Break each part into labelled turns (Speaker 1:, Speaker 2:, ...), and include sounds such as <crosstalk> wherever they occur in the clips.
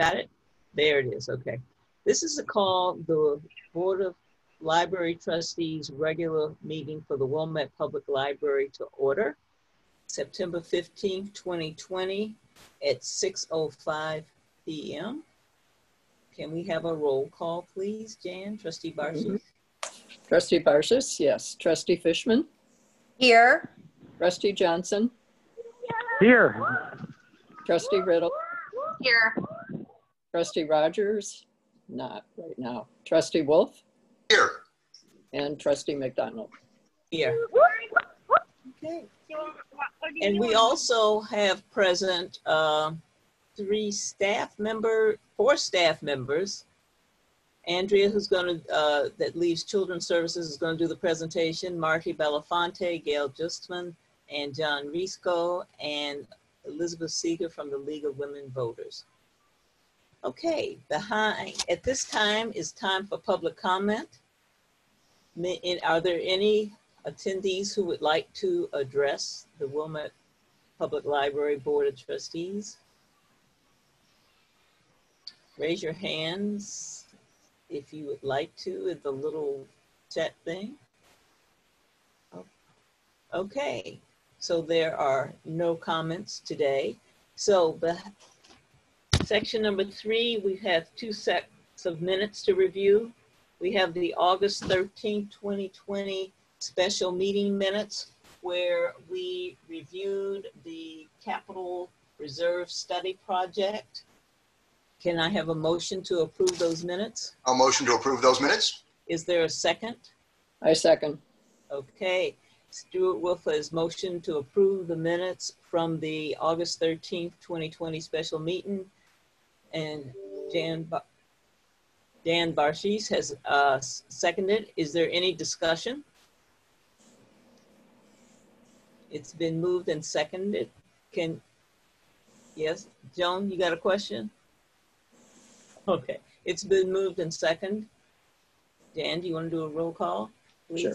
Speaker 1: Got it? There it is, okay. This is a call the Board of Library Trustees regular meeting for the Wilmette Public Library to order. September 15th, 2020 at 6.05 p.m. Can we have a roll call, please, Jan? Trustee Barshi? Mm-hmm.
Speaker 2: Trustee Barshis, yes. Trustee Fishman,
Speaker 3: Here.
Speaker 2: Trustee Johnson,
Speaker 4: Here.
Speaker 2: Trustee Riddle,
Speaker 3: Here.
Speaker 2: Trustee Rogers, not right now. Trustee Wolf,
Speaker 5: Here.
Speaker 2: and Trustee McDonald.
Speaker 1: Here. Okay. And we also have present uh, three staff member, four staff members. Andrea, who's going to, uh, that leaves Children's Services, is going to do the presentation. Marty Belafonte, Gail Justman, and John Risco, and Elizabeth Seeger from the League of Women Voters. Okay, behind, at this time is time for public comment. Are there any attendees who would like to address the Wilmette Public Library Board of Trustees? Raise your hands if you would like to in the little chat thing. Oh, Okay, so there are no comments today. So section number three, we have two sets of minutes to review. We have the August 13th, 2020 special meeting minutes where we reviewed the capital reserve study project. Can I have a motion to approve those minutes?
Speaker 5: I'll motion to approve those minutes.
Speaker 1: Is there a second?
Speaker 2: I second.
Speaker 1: Okay, Stuart Wolf has motion to approve the minutes from the August 13th, 2020 special meeting. And Jan, Ba- Dan Barshis has uh, seconded. Is there any discussion? It's been moved and seconded. Can, yes, Joan, you got a question? Okay, it's been moved and seconded. Dan, do you want to do a roll call? please?
Speaker 2: Sure.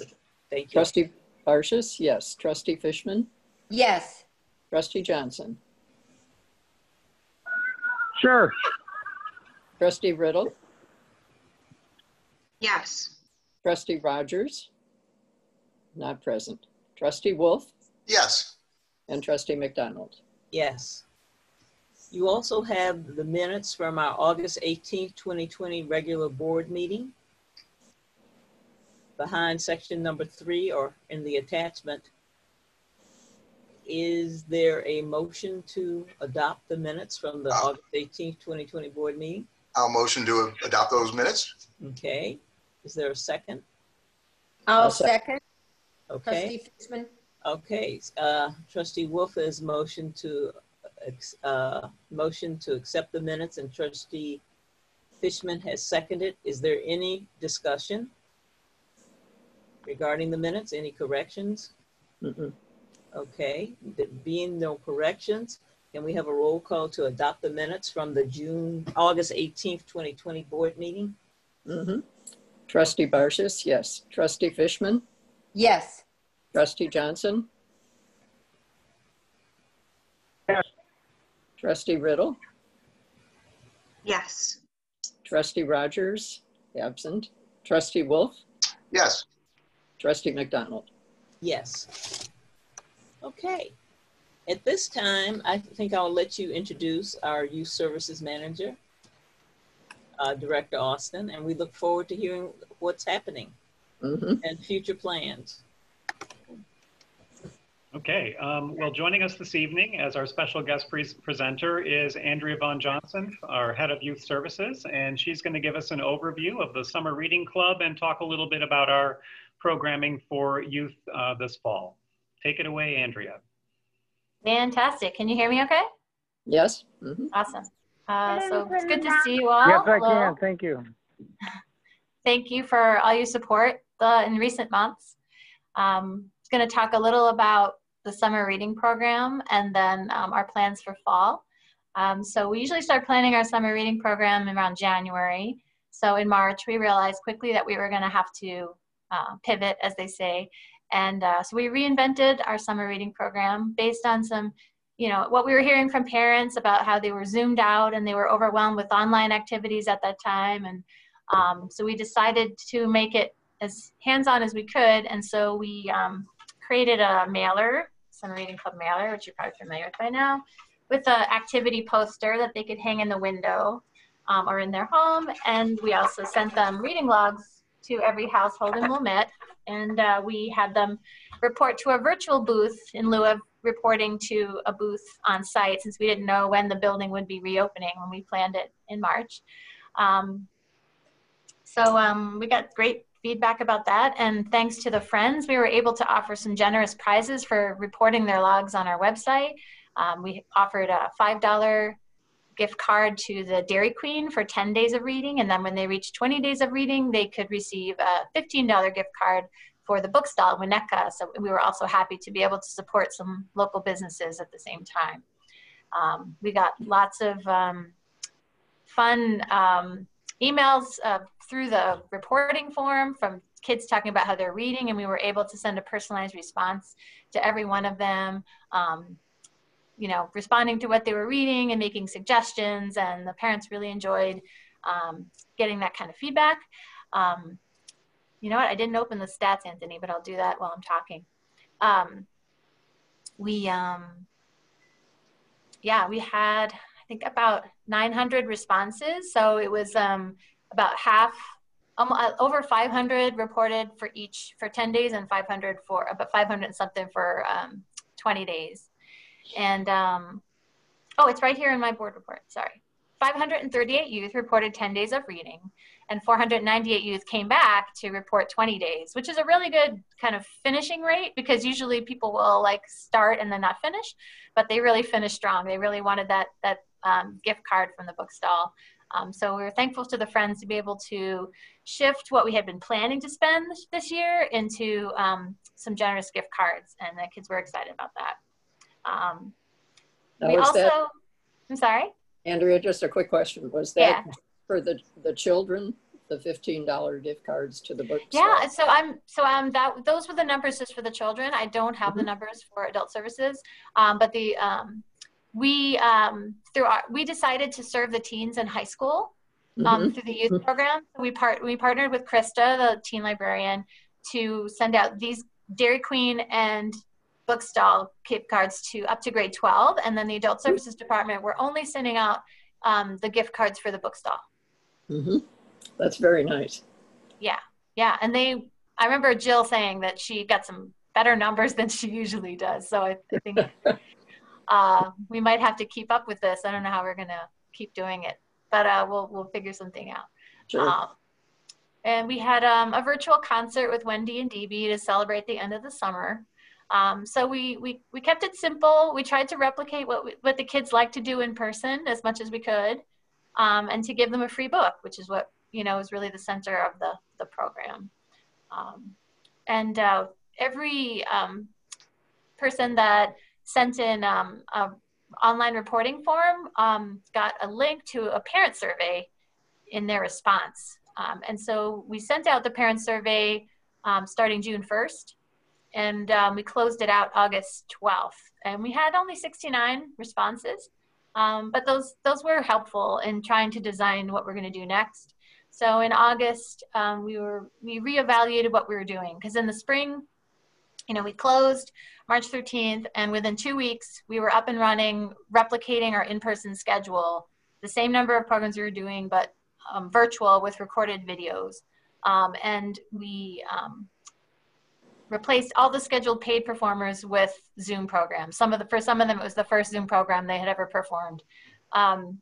Speaker 1: Thank you.
Speaker 2: Trustee Barshis, yes. Trustee Fishman,
Speaker 3: Yes.
Speaker 2: Trustee Johnson,
Speaker 4: Sure.
Speaker 2: Trustee Riddle,
Speaker 3: Yes.
Speaker 2: Trustee Rogers, not present. Trustee Wolf,
Speaker 5: Yes.
Speaker 2: and Trustee McDonald.
Speaker 1: Yes. You also have the minutes from our August 18th, 2020 regular board meeting. Behind section number three or in the attachment. Is there a motion to adopt the minutes from the
Speaker 5: Uh.
Speaker 1: August 18th, 2020 board meeting?
Speaker 5: I'll motion to adopt those minutes.
Speaker 1: Okay, is there a second?
Speaker 3: I'll
Speaker 2: I'll sec-
Speaker 3: second.
Speaker 1: Okay,
Speaker 3: Trustee Fishman.
Speaker 1: okay. Uh, Trustee Wolf has motion to, uh, motion to accept the minutes and trustee Fishman has seconded. Is there any discussion regarding the minutes? Any corrections?
Speaker 2: Mm-mm.
Speaker 1: Okay, there being no corrections, can we have a roll call to adopt the minutes from the June, August 18th, 2020 board meeting?
Speaker 2: Mhm. Trustee Barshis, yes. Trustee Fishman,
Speaker 3: Yes.
Speaker 2: Trustee Johnson,
Speaker 4: Yes.
Speaker 2: Trustee Riddle,
Speaker 3: Yes.
Speaker 2: Trustee Rogers, absent. Trustee Wolf,
Speaker 5: Yes.
Speaker 2: Trustee McDonald.
Speaker 1: Yes. Okay. At this time, I think I'll let you introduce our youth services manager, uh, Director Austin, and we look forward to hearing what's happening
Speaker 2: Mhm.
Speaker 1: and future plans.
Speaker 6: Okay, um, well, joining us this evening as our special guest pre- presenter is Andrea Von Johnson, our head of youth services, and she's going to give us an overview of the summer reading club and talk a little bit about our programming for youth uh, this fall. Take it away, Andrea.
Speaker 7: Fantastic. Can you hear me okay?
Speaker 2: Yes? Mhm.
Speaker 7: Awesome. Uh, so it's good to see you all.
Speaker 4: Yes, I
Speaker 7: Hello.
Speaker 4: can. Thank you. <laughs>
Speaker 7: Thank you for all your support the, in recent months. Um, I'm going to talk a little about the summer reading program and then um, our plans for fall. Um, so we usually start planning our summer reading program around January. So in March, we realized quickly that we were going to have to uh, pivot, as they say. And uh, so we reinvented our summer reading program based on some you know, what we were hearing from parents about how they were zoomed out and they were overwhelmed with online activities at that time. And um, so we decided to make it as hands-on as we could. And so we um, created a mailer, Summer Reading Club mailer, which you're probably familiar with by now, with an activity poster that they could hang in the window um, or in their home. And we also sent them reading logs to every household in Wilmette. And uh, we had them report to a virtual booth in lieu of reporting to a booth on site since we didn't know when the building would be reopening when we planned it in March. Um, so um, we got great feedback about that. And thanks to the friends, we were able to offer some generous prizes for reporting their logs on our website. Um, we offered a $5 gift card to the Dairy Queen for 10 days of reading. And then when they reach 20 days of reading, they could receive a $15 gift card for the bookstall Winnetka. So we were also happy to be able to support some local businesses at the same time. Um, we got lots of um, fun um, emails uh, through the reporting form from kids talking about how they're reading, and we were able to send a personalized response to every one of them. Um, you know, responding to what they were reading and making suggestions, and the parents really enjoyed um, getting that kind of feedback. Um, you know what? I didn't open the stats, Anthony, but I'll do that while I'm talking. Um, we, um, yeah, we had, I think, about 900 responses. So it was um, about half, um, uh, over 500 reported for each for 10 days and 500 for about 500 and something for um, 20 days. And um, oh, it's right here in my board report. Sorry. 538 youth reported 10 days of reading and 498 youth came back to report 20 days, which is a really good kind of finishing rate because usually people will like start and then not finish, but they really finished strong. They really wanted that that um, gift card from the book stall. Um, so we were thankful to the friends to be able to shift what we had been planning to spend this year into um, some generous gift cards, and the kids were excited about that. Um, we also, that, I'm sorry,
Speaker 2: Andrea. Just a quick question: Was that yeah for the the children the $15 gift cards to the book
Speaker 7: yeah so i'm so um that those were the numbers just for the children i don't have mm-hmm. the numbers for adult services um, but the um, we um, through our we decided to serve the teens in high school um, mm-hmm. through the youth mm-hmm. program we part we partnered with krista the teen librarian to send out these dairy queen and bookstall gift cards to up to grade 12 and then the adult mm-hmm. services department we're only sending out um, the gift cards for the bookstall
Speaker 2: Mm-hmm. That's very nice.
Speaker 7: Yeah, yeah, and they. I remember Jill saying that she got some better numbers than she usually does. So I, think <laughs> uh, we might have to keep up with this. I don't know how we're gonna keep doing it, but uh, we'll we'll figure something out.
Speaker 2: Sure. Um,
Speaker 7: and we had um, a virtual concert with Wendy and DB to celebrate the end of the summer. Um, so we, we, we kept it simple. We tried to replicate what, we, what the kids like to do in person as much as we could um, and to give them a free book, which is what you know is really the center of the the program. Um, and uh, every um, person that sent in um, a online reporting form um, got a link to a parent survey in their response. And so we sent out the parent survey starting June 1st, and we closed it out August 12th. And we had only 69 responses. Um, but those those were helpful in trying to design what we're going to do next. So in August, um, we were we reevaluated what we were doing because in the spring, you know, we closed March 13th, and within two weeks, we were up and running, replicating our in-person schedule, the same number of programs we were doing, but um, virtual with recorded videos. Um, and we um, replaced all the scheduled paid performers with Zoom programs. Some of the for some of them it was the first Zoom program they had ever performed, um,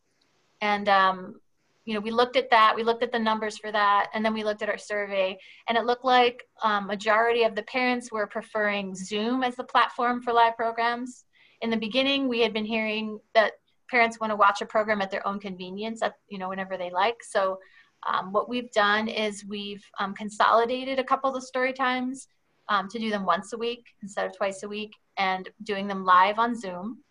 Speaker 7: and um, you know we looked at that. We looked at the numbers for that, and then we looked at our survey, and it looked like um, majority of the parents were preferring Zoom as the platform for live programs. In the beginning, we had been hearing that parents want to watch a program at their own convenience, at, you know, whenever they like. So. Um, what we've done is we've um, consolidated a couple of the story times um, to do them once a week instead of twice a week and doing them live on Zoom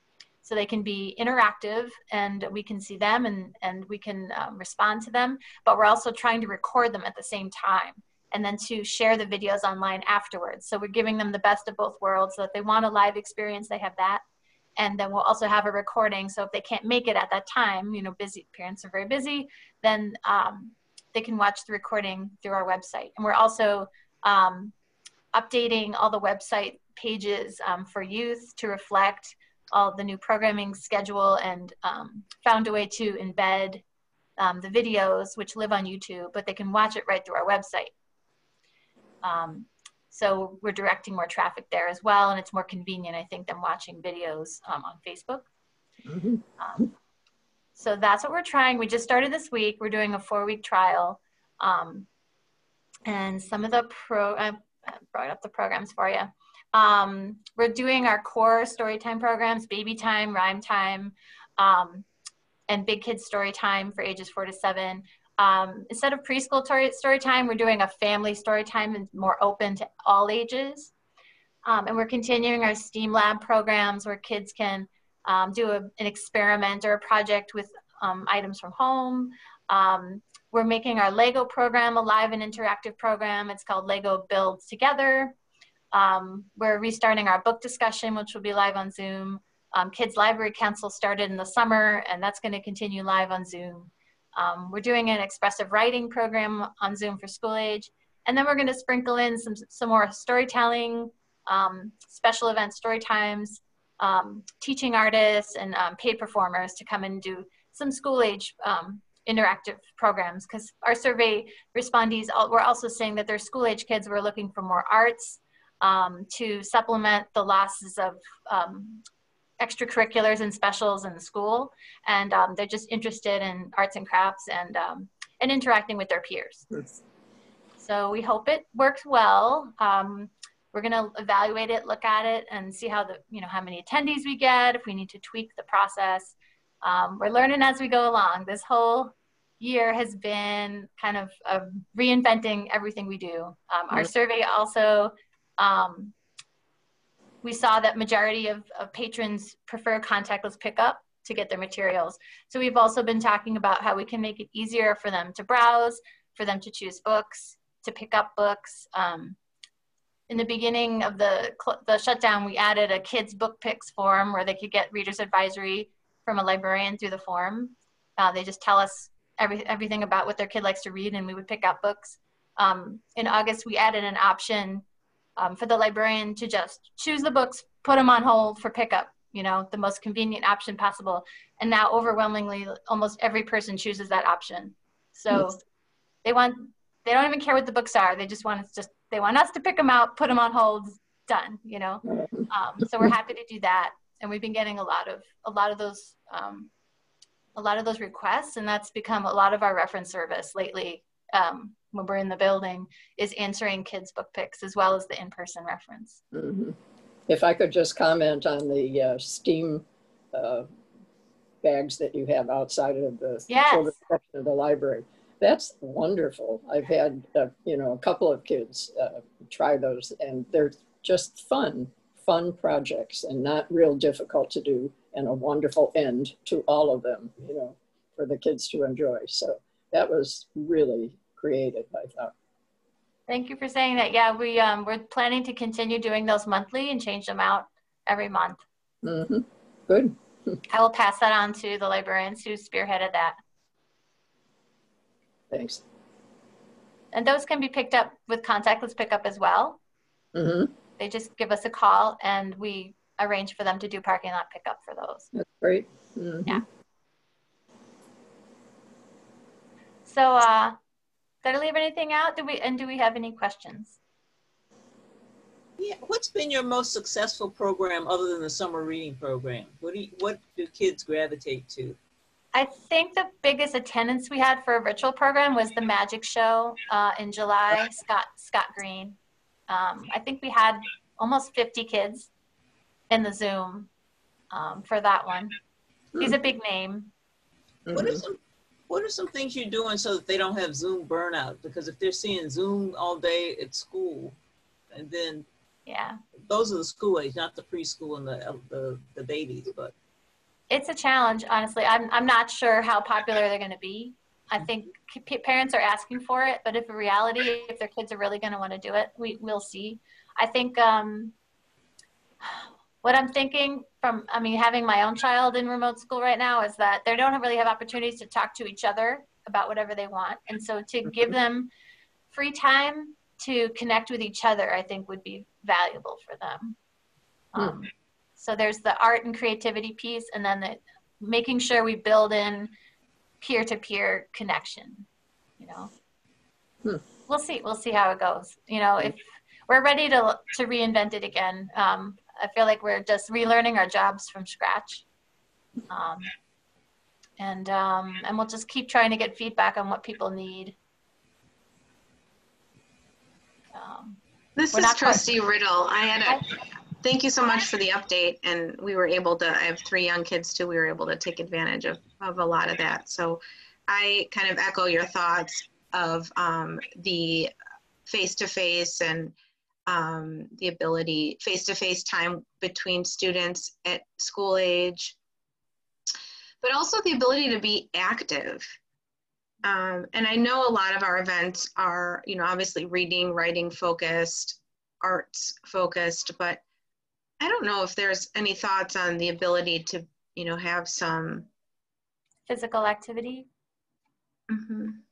Speaker 7: so they can be interactive and we can see them and, and we can um, respond to them. But we're also trying to record them at the same time and then to share the videos online afterwards. So we're giving them the best of both worlds so if they want a live experience, they have that. and then we'll also have a recording. So if they can't make it at that time, you know, busy parents are very busy, then um, they can watch the recording through our website. And we're also um, updating all the website pages um, for youth to reflect all the new programming schedule and um, found a way to embed um, the videos, which live on YouTube, but they can watch it right through our website. Um, so we're directing more traffic there as well, and it's more convenient, I think, than watching videos um, on Facebook.
Speaker 2: Mhm.
Speaker 7: Um, so that's what we're trying. We just started this week. We're doing a four-week trial, um, and some of the pro. I brought up the programs for you. Um, we're doing our core storytime programs: baby time, rhyme time, um, and big kids story time for ages four to seven. Um, instead of preschool story, story time, we're doing a family story time and more open to all ages. Um, and we're continuing our STEAM lab programs where kids can um, do a, an experiment or a project with um, items from home. We're making our Lego program a live and interactive program. It's called Lego Builds Together. Um, we're restarting our book discussion, which will be live on Zoom. Um, Kids Library Council started in the summer, and that's going to continue live on Zoom. Um, we're doing an expressive writing program on Zoom for school age. And then we're going to sprinkle in some, some more storytelling, um, special event story times, um, teaching artists, and um, paid performers to come and do some school age interactive programs. Because our survey respondees all, were also saying that their school age kids were looking for more arts um, to supplement the losses of extracurriculars and specials in the school, and um, they're just interested in arts and crafts and um, and interacting with their peers. So we hope it works well. Um, we're going to evaluate it, look at it, and see how the you know how many attendees we get. If we need to tweak the process, um, we're learning as we go along. This whole year has been kind of, of reinventing everything we do. Um, our survey also um, we saw that majority of, of patrons prefer contactless pickup to get their materials. So we've also been talking about how we can make it easier for them to browse, for them to choose books, to pick up books. Um, in the beginning of the, the shutdown, we added a kids book picks form where they could get reader's advisory from a librarian through the form. Uh, they just tell us every, everything about what their kid likes to read and we would pick out books. Um, in August, we added an option um, for the librarian to just choose the books, put them on hold for pickup, you know, the most convenient option possible. And now overwhelmingly, almost every person chooses that option. So yes. they want, they don't even care what the books are. They just want us just, they want us to pick them out, put them on hold, done, you know? Um, so we're happy to do that. And we've been getting a lot of, a lot of those, um, a lot of those requests and that's become a lot of our reference service lately um, when we're in the building is answering kids book picks as well as the in-person reference.
Speaker 2: Mm-hmm. If I could just comment on the uh, STEAM uh, bags that you have outside of the
Speaker 7: yes.
Speaker 2: children's section of the library. That's wonderful. I've had, uh, you know, a couple of kids uh, try those and they're just fun, fun projects and not real difficult to do and a wonderful end to all of them, you know, for the kids to enjoy. So that was really creative, I thought.
Speaker 7: Thank you for saying that. Yeah, we, um, we're planning to continue doing those monthly and change them out every month.
Speaker 2: Mm-hmm. Good.
Speaker 7: I will pass that on to the librarians who spearheaded that.
Speaker 2: Thanks.
Speaker 7: And those can be picked up with contactless pickup as well.
Speaker 2: Mm-hmm.
Speaker 7: They just give us a call and we arrange for them to do parking lot pickup for those.
Speaker 2: That's great. Mm-hmm.
Speaker 7: Yeah. So, uh, did I leave anything out? Do we and do we have any questions?
Speaker 1: Yeah, what's been your most successful program other than the summer reading program? What do you, what do kids gravitate to?
Speaker 7: I think the biggest attendance we had for a virtual program was the magic show uh, in July. Scott Scott Green. Um, I think we had almost 50 kids in the Zoom um, for that one. He's a big name.
Speaker 1: What are some what are some things you're doing so that they don't have Zoom burnout? Because if they're seeing Zoom all day at school, and then
Speaker 7: yeah,
Speaker 1: those are the school age, not the preschool and the the, the babies, but
Speaker 7: it's a challenge. Honestly, I'm I'm not sure how popular they're going to be. I think parents are asking for it, but if in reality, if their kids are really going to want to do it, we will see. I think um, what I'm thinking from, I mean, having my own child in remote school right now is that they don't really have opportunities to talk to each other about whatever they want. And so to give them free time to connect with each other, I think would be valuable for them. Um, so there's the art and creativity piece, and then the making sure we build in peer-to-peer connection. You know,
Speaker 2: Hmm.
Speaker 7: we'll see. We'll see how it goes. You know, if we're ready to to reinvent it again, um, I feel like we're just relearning our jobs from scratch. Um, and um, and we'll just keep trying to get feedback on what people need. Um,
Speaker 8: This is
Speaker 7: not quite-
Speaker 8: trustee Riddle. I had a, thank you so much for the update and we were able to, I have three young kids too. We were able to take advantage of, of a lot of that. So I kind of echo your thoughts of um, the face-to-face and um, the ability, face-to-face time between students at school age, but also the ability to be active. Um, and I know a lot of our events are, you know, obviously reading, writing focused, arts focused, but I don't know if there's any thoughts on the ability to, you know, have some,
Speaker 7: physical activity.
Speaker 8: mhm.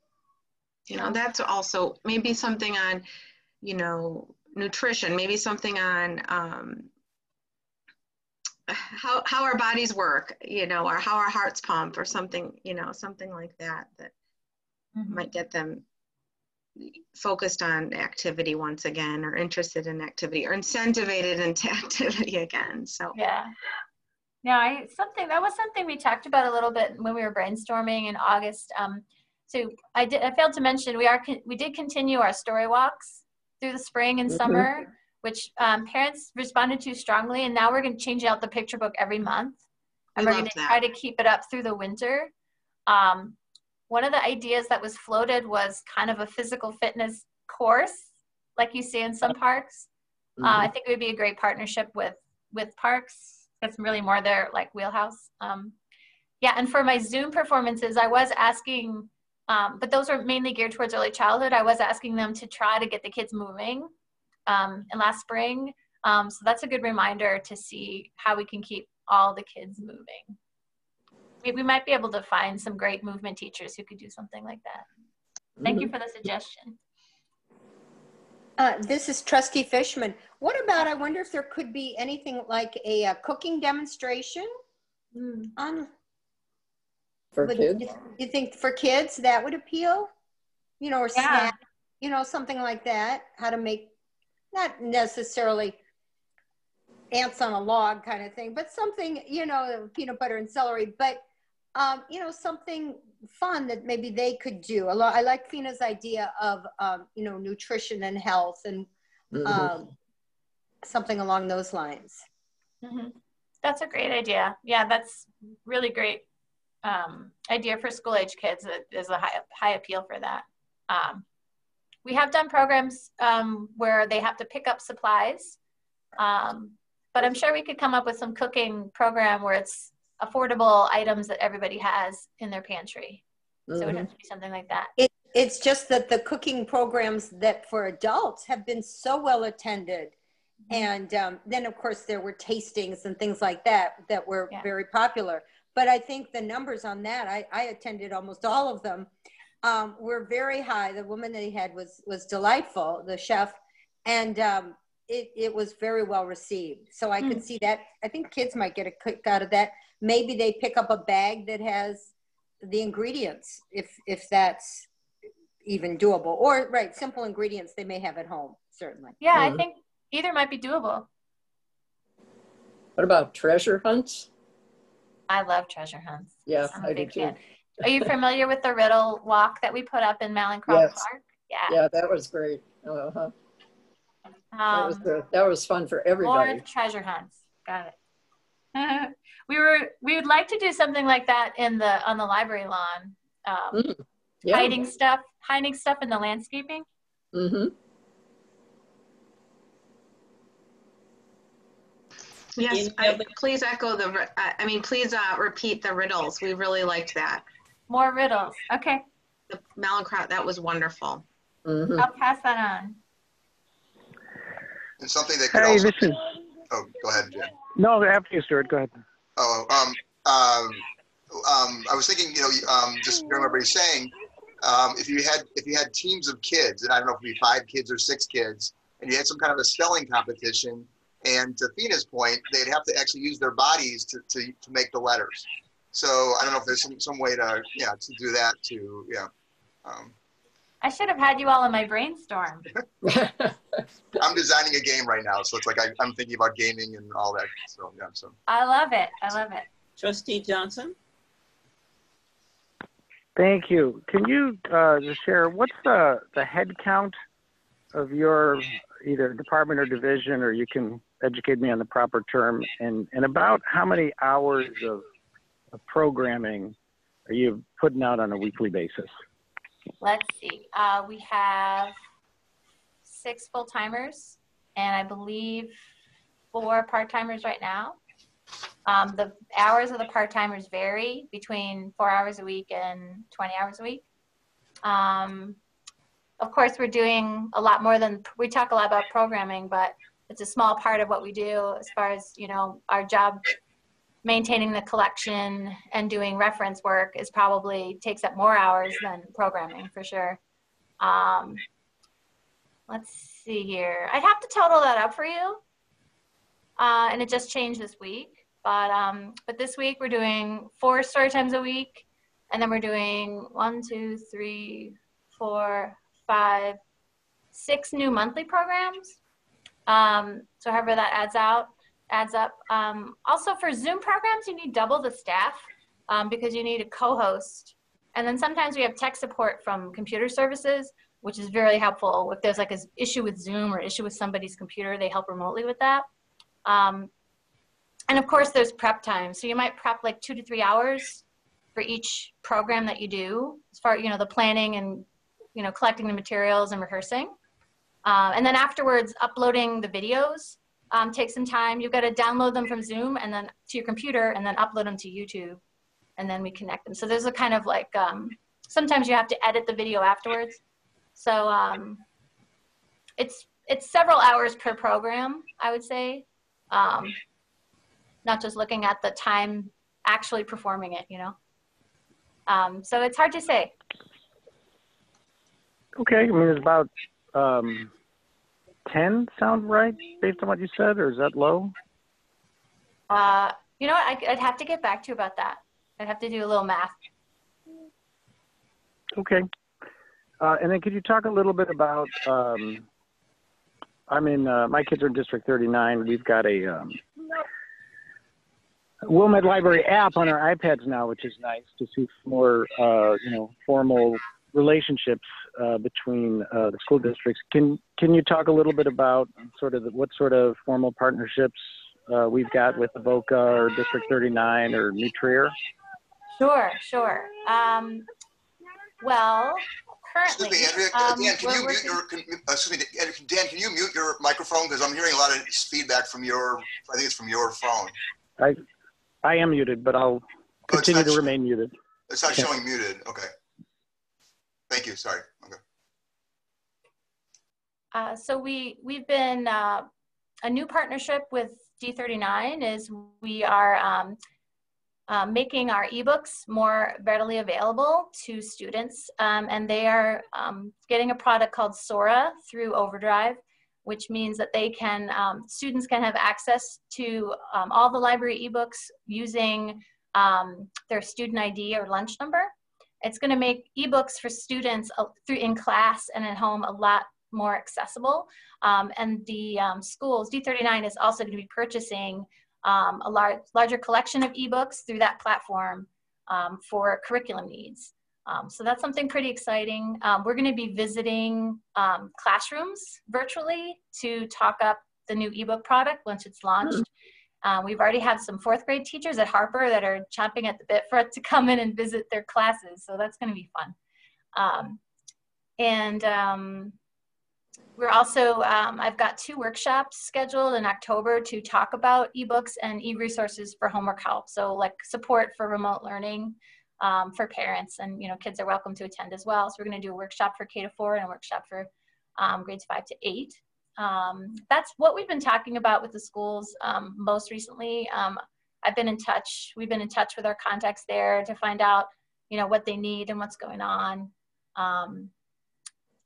Speaker 8: you know, that's also maybe something on, you know, nutrition, maybe something on um, how how our bodies work, you know, or how our hearts pump, or something, you know, something like that that
Speaker 7: Mhm.
Speaker 8: might get them focused on activity once again or interested in activity or incentivated <laughs> into activity again so
Speaker 7: Yeah. Yeah, I something that was something we talked about a little bit when we were brainstorming in August. Um, so I did I failed to mention we are we did continue our story walks through the spring and
Speaker 2: Mhm.
Speaker 7: summer, which um, parents responded to strongly, and now we're going to change out the picture book every month, and
Speaker 8: We
Speaker 7: we're going to try to keep it up through the winter. Um, one of the ideas that was floated was kind of a physical fitness course, like you see in some parks. Uh, I think it would be a great partnership with with parks. That's really more their like wheelhouse. Um, yeah, and for my Zoom performances, I was asking, um, but those were mainly geared towards early childhood. I was asking them to try to get the kids moving. Um, and last spring, um, so that's a good reminder to see how we can keep all the kids moving. We, we might be able to find some great movement teachers who could do something like that. Thank you for the suggestion.
Speaker 3: Uh, this is trustee Fishman. What about, I wonder if there could be anything like a uh, cooking demonstration on,
Speaker 2: For
Speaker 3: would-
Speaker 2: kids?
Speaker 3: you think for kids that would appeal? You know, or
Speaker 7: Yeah.
Speaker 3: snack, you know, something like that, how to make, not necessarily ants on a log kind of thing, but something, you know, peanut butter and celery, but, um, you know, something fun that maybe they could do. A lot, I like Fina's idea of, um, you know, nutrition and health and
Speaker 2: Mhm.
Speaker 3: um, something along those lines.
Speaker 7: hmm That's a great idea. Yeah, that's really great um, idea for school age kids. It is a high high appeal for that. Um, we have done programs um, where they have to pick up supplies, um, but I'm sure we could come up with some cooking program where it's affordable items that everybody has in their pantry. So it would have to be something like that.
Speaker 3: It, it's just that the cooking programs that for adults have been so well attended. And um, then, of course, there were tastings and things like that that were
Speaker 7: Yeah.
Speaker 3: very popular. But I think the numbers on that, I, I attended almost all of them, um, were very high. The woman they had was was delightful, the chef, and um, it, it was very well received. So I could see that. I think kids might get a kick out of that. Maybe they pick up a bag that has the ingredients, if if that's even doable. Or right, simple ingredients they may have at home, certainly.
Speaker 7: Yeah, I
Speaker 2: Mhm.
Speaker 7: think either might be doable.
Speaker 2: What about treasure hunts?
Speaker 7: I love treasure hunts.
Speaker 2: Yeah,
Speaker 7: I'm a
Speaker 2: I do
Speaker 7: big
Speaker 2: too.
Speaker 7: fan. Are you familiar with the Riddle Walk that we put up in Mallinckrodt
Speaker 2: Yes.
Speaker 7: Park? Yeah.
Speaker 2: Yeah, that was great. Uh-huh. That was
Speaker 7: Um.
Speaker 2: That was fun for
Speaker 7: more
Speaker 2: everybody.
Speaker 7: treasure hunts. Got it. <laughs> we were we would like to do something like that in the on the library lawn. Um,
Speaker 2: Mm, Yeah.
Speaker 7: Hiding stuff, hiding stuff in the landscaping.
Speaker 2: hmm
Speaker 8: yes I, please echo the uh, i mean please uh, repeat the riddles we really liked that
Speaker 7: More riddles. Okay,
Speaker 8: the Mallinckrodt that was wonderful
Speaker 2: hmm
Speaker 7: I'll pass that on.
Speaker 5: And something they could
Speaker 4: Hey,
Speaker 5: also,
Speaker 4: this is
Speaker 5: oh, go ahead, Jim.
Speaker 4: No, after you, Stuart. Go ahead.
Speaker 5: Oh, um, um, um, I was thinking, you know, um, just hearing everybody saying, um, if you had if you had teams of kids, and I don't know if it'd be five kids or six kids, and you had some kind of a spelling competition, and to Fina's point, they'd have to actually use their bodies to, to, to make the letters. So I don't know if there's some, some way to yeah to do that to yeah. Um,
Speaker 7: I should have had you all in my brainstorm. <laughs>
Speaker 5: I'm designing a game right now, so it's like I, I'm thinking about gaming and all that. So yeah, so
Speaker 7: I love it. I love it.
Speaker 1: Trustee Johnson?
Speaker 4: Thank you. Can you uh, just share what's the the head count of your either department or division, or you can educate me on the proper term, and and about how many hours of, of programming are you putting out on a weekly basis?
Speaker 7: Let's see. Uh, we have six full timers and I believe four part timers right now. Um, the hours of the part timers vary between four hours a week and 20 hours a week. Um, of course, we're doing a lot more than we talk a lot about programming, but it's a small part of what we do as far as you know our job maintaining the collection and doing reference work is probably takes up more hours than programming for sure. Um, let's see here. I'd have to total that up for you. Uh, and it just changed this week. But, um, but this week we're doing four story times a week. And then we're doing one, two, three, four, five, six new monthly programs. Um, so however that adds out adds up. Um, also for Zoom programs, you need double the staff um, because you need a co-host. And then sometimes we have tech support from computer services, which is very helpful. If there's like an issue with Zoom or issue with somebody's computer, they help remotely with that. Um, and of course there's prep time. So you might prep like two to three hours for each program that you do as far, you know, the planning and, you know, collecting the materials and rehearsing. Um, and then afterwards, uploading the videos um, take some time. You've got to download them from Zoom and then to your computer and then upload them to YouTube and then we connect them. So there's a kind of like, um, sometimes you have to edit the video afterwards. So um, it's, it's several hours per program, I would say. Um, not just looking at the time actually performing it, you know? Um, so it's hard to say.
Speaker 4: Okay, I mean, it's about um, 10 sound right based on what you said, or is that low?
Speaker 7: Uh, you know what? I, would have to get back to you about that. I'd have to do a little math.
Speaker 4: Okay. Uh, and then could you talk a little bit about, um, I mean, uh, my kids are in District 39. We've got a um, Wilmette Library app on our iPads now, which is nice to see more, uh, you know, formal relationships uh, between uh, the school districts. Can can you talk a little bit about sort of the, what sort of formal partnerships uh, we've got with the Avoca or District 39 or New Trier?
Speaker 7: Sure, sure. Um, well, currently,
Speaker 5: excuse me, Andrea,
Speaker 7: um,
Speaker 5: Dan, can you mute your? Can, excuse me, Dan, can you mute your microphone because I'm hearing a lot of feedback from your. I think it's from your phone.
Speaker 4: I I am muted, but I'll continue oh, to remain muted.
Speaker 5: It's not okay. showing muted. Okay. Thank you. Sorry. Okay.
Speaker 7: Uh, so we we've been uh, a new partnership with D39 is we are um, uh, making our ebooks more readily available to students, um, and they are um, getting a product called Sora through Overdrive, which means that they can um, students can have access to um, all the library ebooks using um, their student ID or lunch number. It's going to make ebooks for students uh, through in class and at home a lot more accessible. Um, and the um, schools, D39 is also going to be purchasing um, a large, larger collection of ebooks through that platform um, for curriculum needs. Um, so that's something pretty exciting. Um, we're going to be visiting classrooms virtually to talk up the new ebook product once it's launched. Um, we've already had some fourth grade teachers at Harper that are chomping at the bit for it to come in and visit their classes. So that's going to be fun. Um, and um, we're also, um, I've got two workshops scheduled in October to talk about ebooks and e-resources for homework help. So like support for remote learning um, for parents and, you know, kids are welcome to attend as well. So we're going to do a workshop for K to four and a workshop for um, grades five to eight. Um, that's what we've been talking about with the schools um, most recently. Um, I've been in touch. We've been in touch with our contacts there to find out, you know, what they need and what's going on. Um,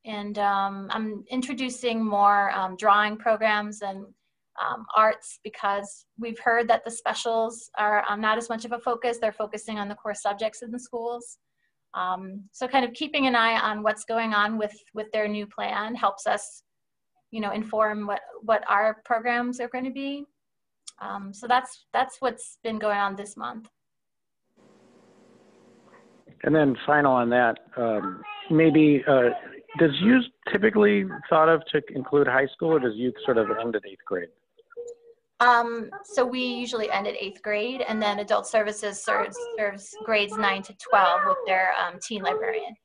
Speaker 7: and um, I'm introducing more um, drawing programs and arts because we've heard that the specials are not as much of a focus. They're focusing on the core subjects in the schools. So kind of keeping an eye on what's going on with, with their new plan helps us, you know, inform what, what our programs are going to be. Um, so that's, that's what's been going on this month.
Speaker 4: And then final on that, um, maybe uh, does youth typically thought of to include high school, or does youth sort of end at eighth grade?
Speaker 7: Um, so we usually end at eighth grade, and then adult services serves, serves grades nine to 12 with their um, teen librarian.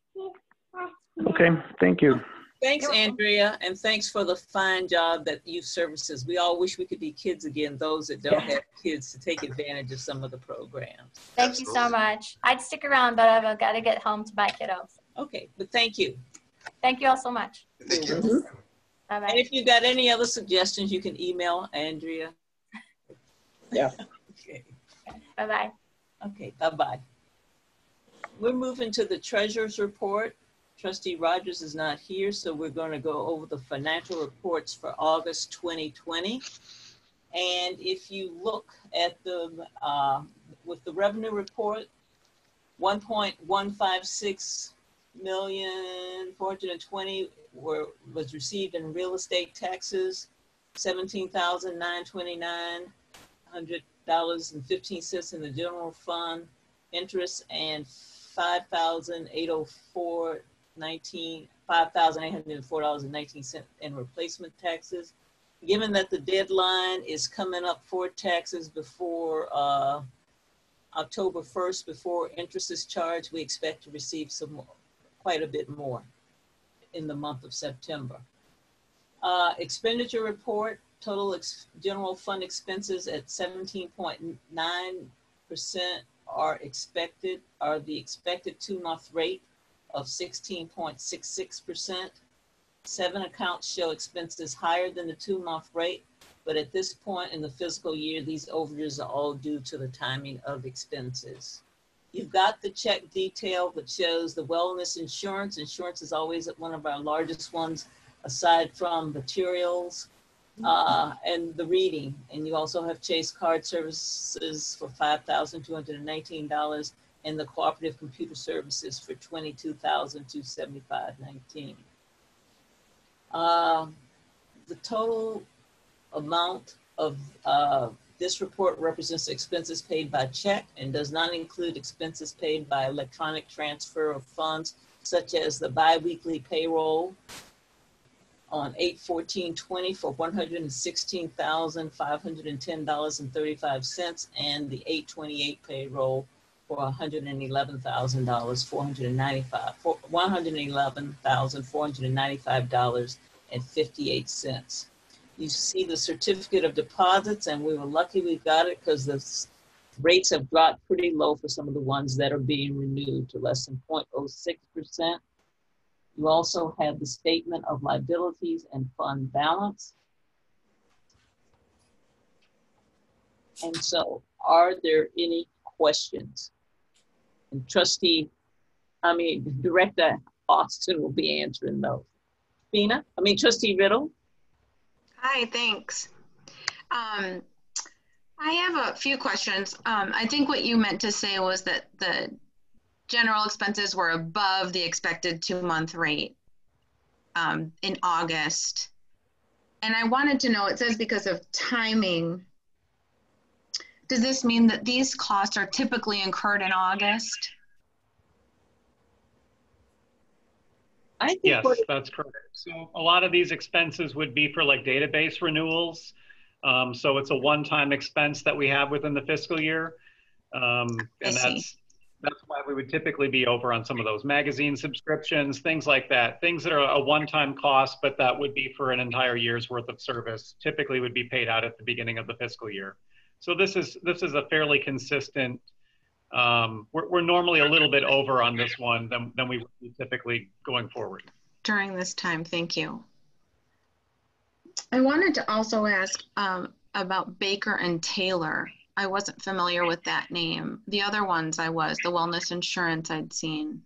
Speaker 4: Okay, thank you.
Speaker 1: Thanks, Andrea, and thanks for the fine job that youth services. We all wish we could be kids again, those that don't have kids to take advantage of some of the programs.
Speaker 7: Thank you so much. I'd stick around, but I've got to get home to my kiddos.
Speaker 1: Okay, but thank you.
Speaker 7: Thank you all so much.
Speaker 5: Thank you.
Speaker 2: Mhm.
Speaker 7: Bye
Speaker 1: And
Speaker 7: bye.
Speaker 1: if you've got any other suggestions, you can email Andrea. <laughs>
Speaker 2: Yeah.
Speaker 1: Okay.
Speaker 7: Bye bye.
Speaker 1: Okay, bye-bye. We're moving to the treasurer's report. Trustee Rogers is not here, so we're going to go over the financial reports for August 2020. And if you look at the, uh, with the revenue report, 1.156 million, 420 were, was received in real estate taxes, 17,929 hundred dollars and fifteen cents in the general fund, interest and five thousand eight oh hundred and four dollars and nineteen in replacement taxes. Given that the deadline is coming up for taxes before, uh, October first, before interest is charged, we expect to receive some, quite a bit more in the month of September. Uh, expenditure report, total ex- general fund expenses at seventeen point nine percent are expected, are the expected two-month rate of sixteen point six six percent. Seven accounts show expenses higher than the two-month rate, but at this point in the fiscal year, these overages are all due to the timing of expenses. You've got the check detail that shows the wellness insurance. Insurance is always one of our largest ones aside from materials uh, and the reading. And you also have Chase Card Services for five thousand two hundred and the Cooperative Computer Services for twenty-two thousand two seventy-five nineteen. Uh, the total amount of uh, this report represents expenses paid by check and does not include expenses paid by electronic transfer of funds such as the biweekly payroll on eight fourteen twenty for one hundred and the eight twenty-eight payroll for hundred and eleven thousand dollars, four hundred and ninety-five, for one hundred and eleven thousand, four hundred and ninety-five dollars and fifty-eight cents. You see the certificate of deposits and we were lucky we got it because the rates have dropped pretty low for some of the ones that are being renewed to less than 0.06 percent. You also have the statement of liabilities and fund balance. And so are there any questions? And trustee, I mean, Director Austin will be answering those. Bina, I mean trustee Riddle?
Speaker 8: Hi, thanks. Um, I have a few questions. Um, I think what you meant to say was that the general expenses were above the expected two-month rate um, in August. And I wanted to know, it says because of timing. Does this mean that these costs are typically incurred in August?
Speaker 1: I think
Speaker 6: Yes,
Speaker 1: what-
Speaker 6: that's correct. So a lot of these expenses would be for like database renewals. Um, so it's a one-time expense that we have within the fiscal year. Um,
Speaker 8: I
Speaker 6: and
Speaker 8: see.
Speaker 6: that's, that's why we would typically be over on some of those magazine subscriptions, things like that. Things that are a one-time cost, but that would be for an entire year's worth of service, typically would be paid out at the beginning of the fiscal year. So this is, this is a fairly consistent, um, we're, we're normally a little bit over on this one than, than we would be typically going forward.
Speaker 8: During this time, thank you. I wanted to also ask um, about Baker and Taylor. I wasn't familiar with that name. The other ones I was, the wellness insurance I'd seen.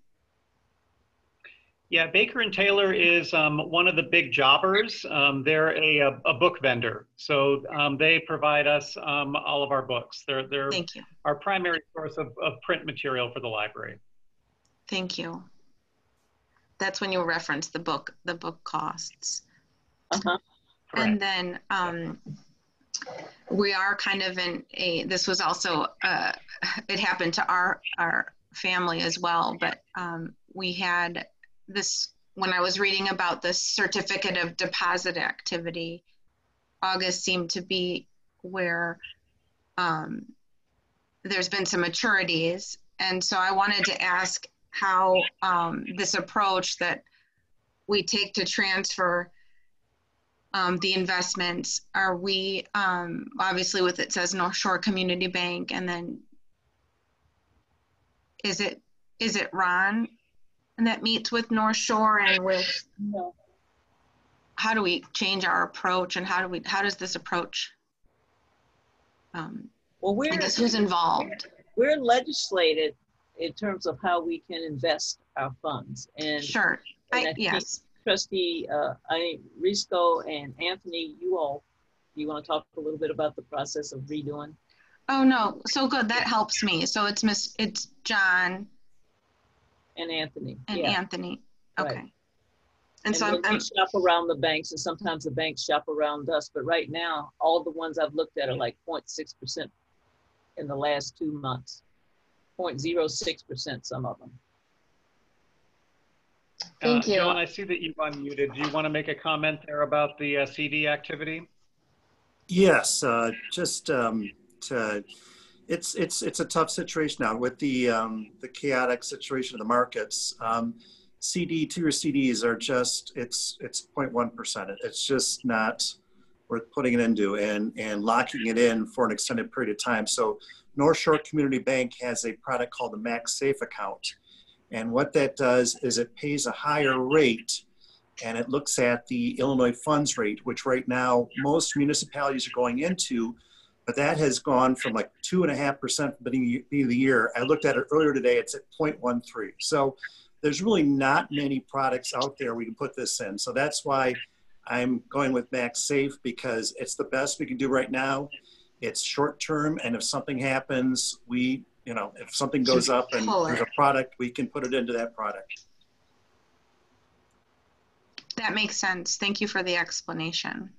Speaker 6: Yeah, Baker and Taylor is um, one of the big jobbers. Um, they're a, a, a, book vendor, so um, they provide us um, all of our books. They're they're
Speaker 8: Thank you.
Speaker 6: our primary source of, of print material for the library.
Speaker 8: Thank you. That's when you reference the book, the book costs.
Speaker 1: Uh-huh.
Speaker 8: And then um, we are kind of in a. This was also uh, it happened to our our family as well, but um, we had this when I was reading about the certificate of deposit activity, August seemed to be where um, there's been some maturities. And so I wanted to ask how um, this approach that we take to transfer um, the investments, are we, um, obviously with it says North Shore Community Bank, and then is it, is it Ron and that meets with North Shore and with,
Speaker 1: No.
Speaker 8: how do we change our approach and how do we, how does this approach? Um,
Speaker 1: Well, we're,
Speaker 8: guess who's involved?
Speaker 1: we're legislated in terms of how we can invest our funds. And
Speaker 8: Sure,
Speaker 1: and
Speaker 8: I,
Speaker 1: think
Speaker 8: yes.
Speaker 1: trustee, uh, I, Risco and Anthony, you all, you want to talk a little bit about the process of redoing?
Speaker 8: Oh, no, so good, that helps me. So it's Miss, it's John
Speaker 1: And Anthony,
Speaker 8: and
Speaker 1: yeah.
Speaker 8: Anthony,
Speaker 1: Right.
Speaker 8: okay. And
Speaker 1: And
Speaker 8: so I'm,
Speaker 1: we
Speaker 8: I'm,
Speaker 1: shop around the banks and sometimes the banks shop around us, but right now, all the ones I've looked at are like 0.6 percent in the last two months. 0.06 percent, some of them.
Speaker 8: Thank
Speaker 6: Uh,
Speaker 8: you.
Speaker 6: John, I see that you've unmuted. Do you want to make a comment there about the uh, CD activity?
Speaker 9: Yes, uh, just um, to, it's it's it's a tough situation now with the um, the chaotic situation of the markets. Um, CD two-year CDs are just it's it's 0.1 percent. It's just not worth putting it into and and locking it in for an extended period of time. So North Shore Community Bank has a product called the Max Safe account, and what that does is it pays a higher rate and it looks at the Illinois funds rate, which right now most municipalities are going into, but that has gone from like two and a half percent beginning of the year. I looked at it earlier today, it's at 0.13. So there's really not many products out there we can put this in. So that's why I'm going with Max Safe because it's the best we can do right now. It's short term, and if something happens, we, you know, if something goes up and there's a product, we can put it into that product.
Speaker 8: that makes sense. Thank you for the explanation.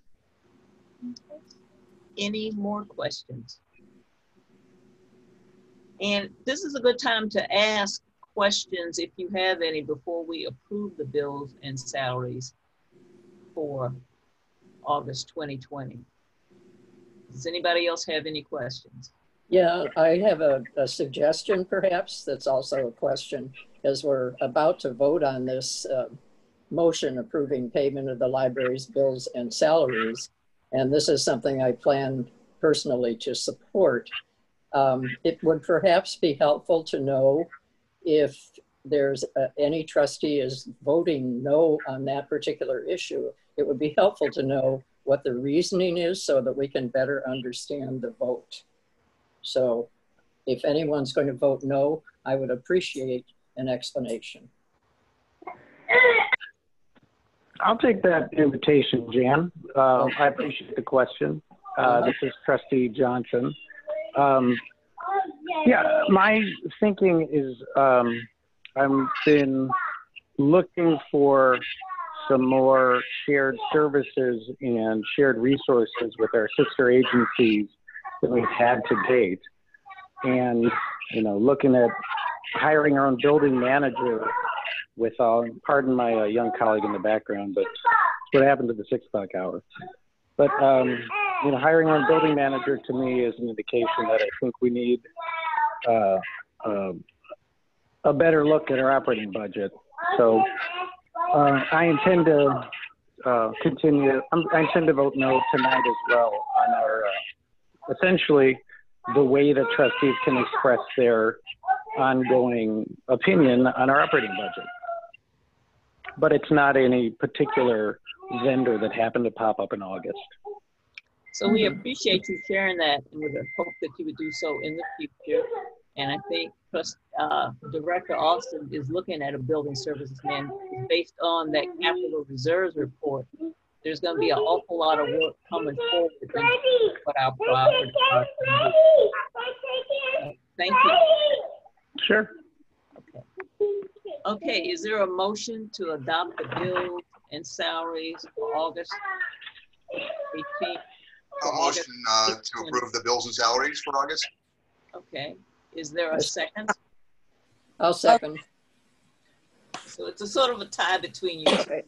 Speaker 1: Any more questions? And this is a good time to ask questions if you have any before we approve the bills and salaries for August 2020. Does anybody else have any questions?
Speaker 2: Yeah, I have a, a suggestion perhaps that's also a question as we're about to vote on this uh, motion approving payment of the library's bills and salaries. And this is something I plan personally to support. Um, it would perhaps be helpful to know if there's uh, any trustee is voting no on that particular issue. It would be helpful to know what the reasoning is so that we can better understand the vote. So if anyone's going to vote no, I would appreciate an explanation.
Speaker 4: I'll take that invitation, Jan. Uh, I appreciate the question. Uh, this is Trustee Johnson. Um, yeah, my thinking is um, I've been looking for some more shared services and shared resources with our sister agencies that we've had to date. And, you know, looking at hiring our own building manager with, uh, pardon my uh, young colleague in the background, but what happened to the six o'clock hour. But, um, you know, hiring our building manager to me is an indication that I think we need uh, uh, a better look at our operating budget. So uh, I intend to uh, continue, I'm- I intend to vote no tonight as well on our, uh, essentially, the way that trustees can express their ongoing opinion on our operating budget. But it's not any particular vendor that happened to pop up in August.
Speaker 1: So we appreciate you sharing that and we hope that you would do so in the future. And I think Trust, uh, Director Austin is looking at a building services man based on that capital reserves report. There's going to be an awful lot of work coming forward with our property. Uh, thank you.
Speaker 4: Sure.
Speaker 1: Okay, is there a motion to adopt the bills and salaries for August 18th?
Speaker 5: A motion uh, to approve the bills and salaries for August?
Speaker 1: Okay, is there a second?
Speaker 2: I'll second.
Speaker 1: So it's a sort of a tie between you. two.
Speaker 2: Okay.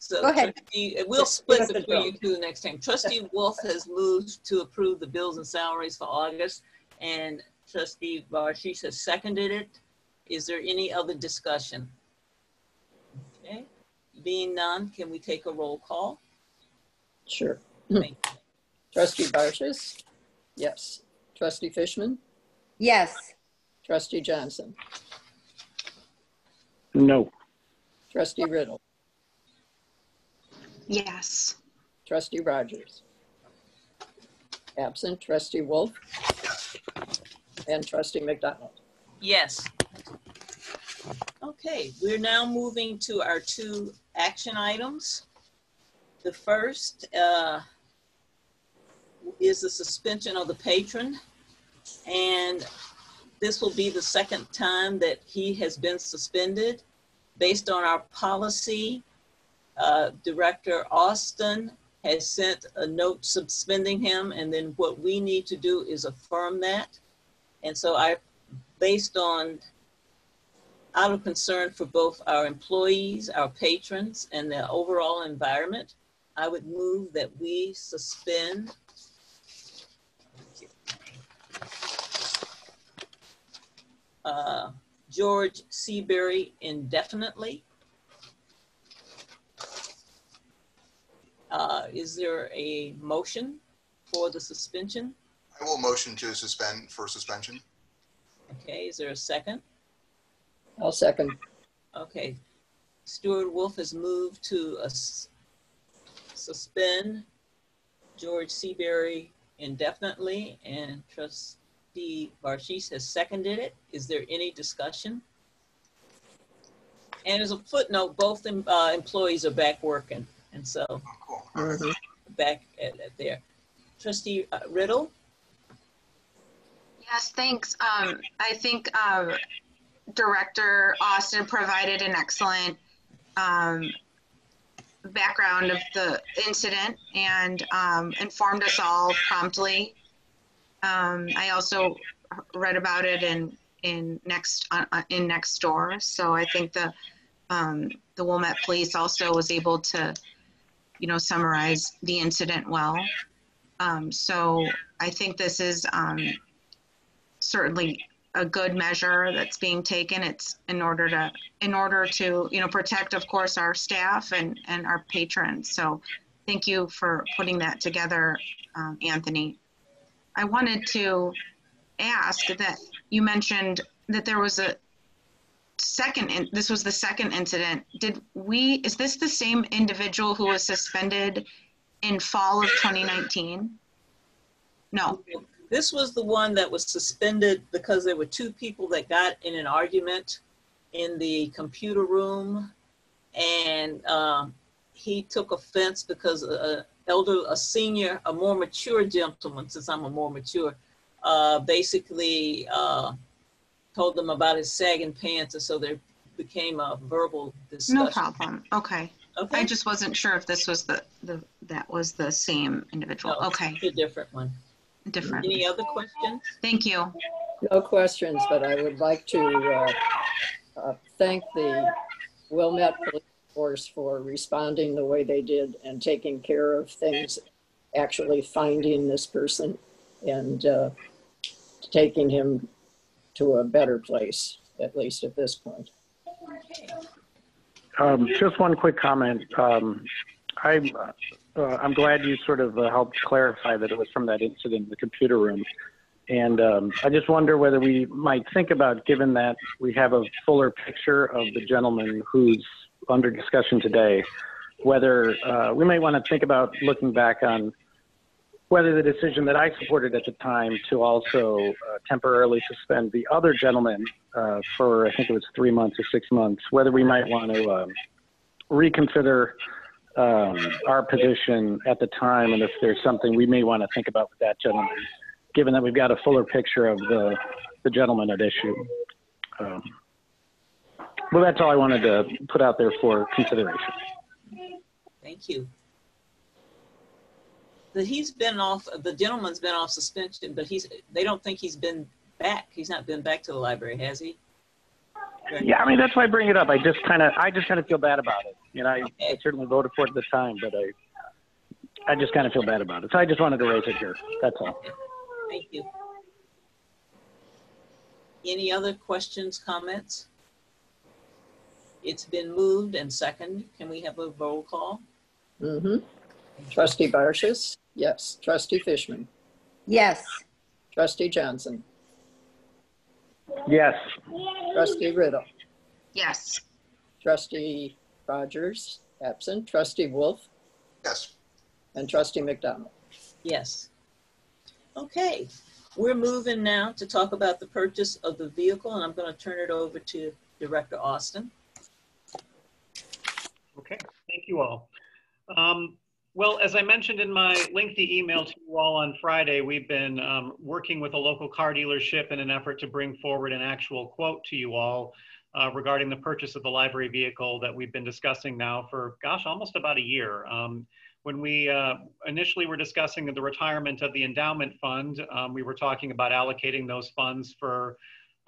Speaker 1: So
Speaker 3: Go ahead.
Speaker 1: trustee- we'll split
Speaker 2: us the
Speaker 1: between you
Speaker 2: drum.
Speaker 1: two next time. Trustee Wolf has moved to approve the bills and salaries for August, and trustee Barshish has seconded it. Is there any other discussion? Okay, being none, can we take a roll call?
Speaker 2: Sure.
Speaker 1: Thank you.
Speaker 2: Trustee Barshis? Yes. Trustee Fishman?
Speaker 3: Yes.
Speaker 2: Trustee Johnson?
Speaker 4: No.
Speaker 2: Trustee Riddle?
Speaker 8: Yes.
Speaker 2: Trustee Rogers? Absent. Trustee Wolf? And Trustee McDonald?
Speaker 1: Yes. Okay, we're now moving to our two action items. The first uh, is the suspension of the patron. And this will be the second time that he has been suspended. Based on our policy, uh, Director Austin has sent a note suspending him, and then what we need to do is affirm that. And so I based on out of concern for both our employees, our patrons, and the overall environment, I would move that we suspend. Uh, George Seabury indefinitely. Uh, is there a motion for the suspension?
Speaker 5: I will motion to suspend for suspension.
Speaker 1: Okay, is there a second?
Speaker 2: I'll second.
Speaker 1: Okay. Stuart Wolf has moved to us- suspend George Seabury indefinitely, and trustee Barshish has seconded it. Is there any discussion? And as a footnote, both em- uh, employees are back working, and so
Speaker 5: cool.
Speaker 2: Mhm.
Speaker 1: back at, at there. Trustee uh, Riddle?
Speaker 8: Yes, thanks. Um, I think um, Director Austin provided an excellent um, background of the incident and um, informed us all promptly. Um, I also read about it in in next uh, uh, in Nextdoor, so I think the um, the Wilmette Police also was able to, you know, summarize the incident well. Um, so I think this is um, certainly a good measure that's being taken. It's in order to, in order to, you know, protect, of course, our staff and, and our patrons. So thank you for putting that together, um, Anthony. I wanted to ask that you mentioned that there was a second, in- this was the second incident. Did we, is this the same individual who was suspended in fall of 2019? No.
Speaker 1: This was the one that was suspended because there were two people that got in an argument in the computer room. And um, he took offense because a, elder, a senior, a more mature gentleman, since I'm a more mature, uh, basically uh, told them about his sagging pants. And so there became a verbal discussion.
Speaker 8: No problem. Okay.
Speaker 1: Okay.
Speaker 8: I just wasn't sure if this was the, the, that was the same individual.
Speaker 1: No,
Speaker 8: Okay,
Speaker 1: a different one.
Speaker 8: Different.
Speaker 1: Any other questions?
Speaker 8: Thank you.
Speaker 2: No questions, but I would like to uh, uh, thank the Wilmette Police Force for responding the way they did and taking care of things, actually finding this person and uh, taking him to a better place, at least at this point.
Speaker 4: Um, just one quick comment. Um, I'm, uh, I'm glad you sort of uh, helped clarify that it was from that incident in the computer room. And um, I just wonder whether we might think about, given that we have a fuller picture of the gentleman who's under discussion today, whether uh, we might want to think about looking back on whether the decision that I supported at the time to also uh, temporarily suspend the other gentleman uh, for, I think it was three months or six months, whether we might want to um, reconsider um, our position at the time and if there's something we may want to think about with that gentleman, given that we've got a fuller picture of the, the gentleman at issue. Um, well, that's all I wanted to put out there for consideration.
Speaker 1: Thank you. That he's been off, the gentleman's been off suspension, but he's, they don't think he's been back. He's not been back to the library, has he?
Speaker 4: Yeah, I mean that's why I bring it up. I just kind of, I just kind of feel bad about it. You know, I,
Speaker 1: Okay.
Speaker 4: I certainly voted for it at the time, but I, I just kind of feel bad about it. So I just wanted to raise it here. That's all.
Speaker 1: Thank you. Any other questions, comments? It's been moved and second. Can we have a roll call?
Speaker 2: Mm-hmm. Trustee Barshis? Yes. Trustee Fishman?
Speaker 3: Yes.
Speaker 2: Trustee Johnson?
Speaker 4: Yes.
Speaker 2: Trustee Riddle?
Speaker 8: Yes.
Speaker 2: Trustee Rogers? Absent. Trustee Wolf?
Speaker 5: Yes.
Speaker 2: And Trustee McDonald?
Speaker 1: Yes. Okay, we're moving now to talk about the purchase of the vehicle, and I'm going to turn it over to Director Austin.
Speaker 6: Okay, thank you all. Um, well, as I mentioned in my lengthy email to you all on Friday, we've been um, working with a local car dealership in an effort to bring forward an actual quote to you all uh, regarding the purchase of the library vehicle that we've been discussing now for, gosh, almost about a year. Um, when we uh, initially were discussing the retirement of the endowment fund, um, we were talking about allocating those funds for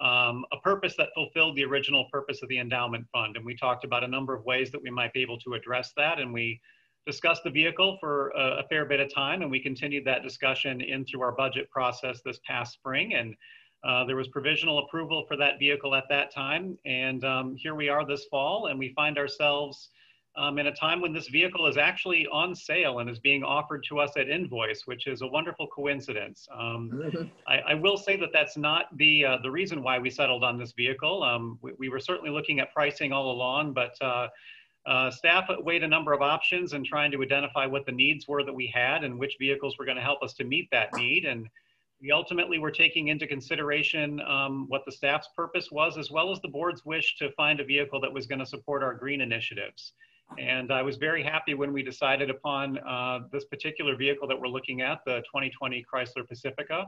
Speaker 6: um, a purpose that fulfilled the original purpose of the endowment fund. And we talked about a number of ways that we might be able to address that. And we discussed the vehicle for a, a fair bit of time. And we continued that discussion into our budget process this past spring. And uh, there was provisional approval for that vehicle at that time. And um, here we are this fall, and we find ourselves um, in a time when this vehicle is actually on sale and is being offered to us at invoice, which is a wonderful coincidence. Um,
Speaker 2: Mhm.
Speaker 6: I, I will say that that's not the uh, the reason why we settled on this vehicle. Um, we, we were certainly looking at pricing all along, but uh, uh, staff weighed a number of options and trying to identify what the needs were that we had and which vehicles were going to help us to meet that need. And we ultimately were taking into consideration um, what the staff's purpose was, as well as the board's wish to find a vehicle that was going to support our green initiatives. And I was very happy when we decided upon uh, this particular vehicle that we're looking at, the 2020 Chrysler Pacifica,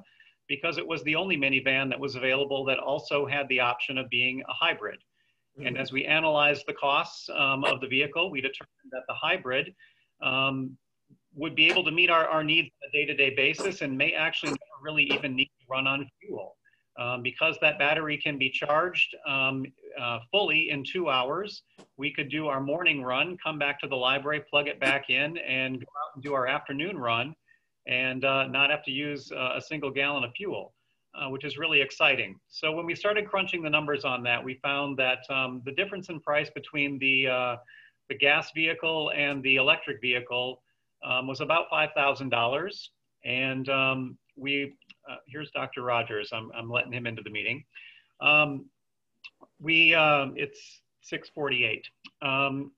Speaker 6: because it was the only minivan that was available that also had the option of being a hybrid. And as we analyzed the costs um, of the vehicle, we determined that the hybrid um, would be able to meet our, our needs on a day-to-day basis and may actually never really even need to run on fuel. Um, because that battery can be charged um, uh, fully in two hours, we could do our morning run, come back to the library, plug it back in, and go out and do our afternoon run and uh, not have to use uh, a single gallon of fuel, uh, which is really exciting. So when we started crunching the numbers on that, we found that um, the difference in price between the, uh, the gas vehicle and the electric vehicle um, was about $5,000. And um, we, uh, here's Dr. Rogers, I'm, I'm letting him into the meeting. Um, we, um, it's 648. Um,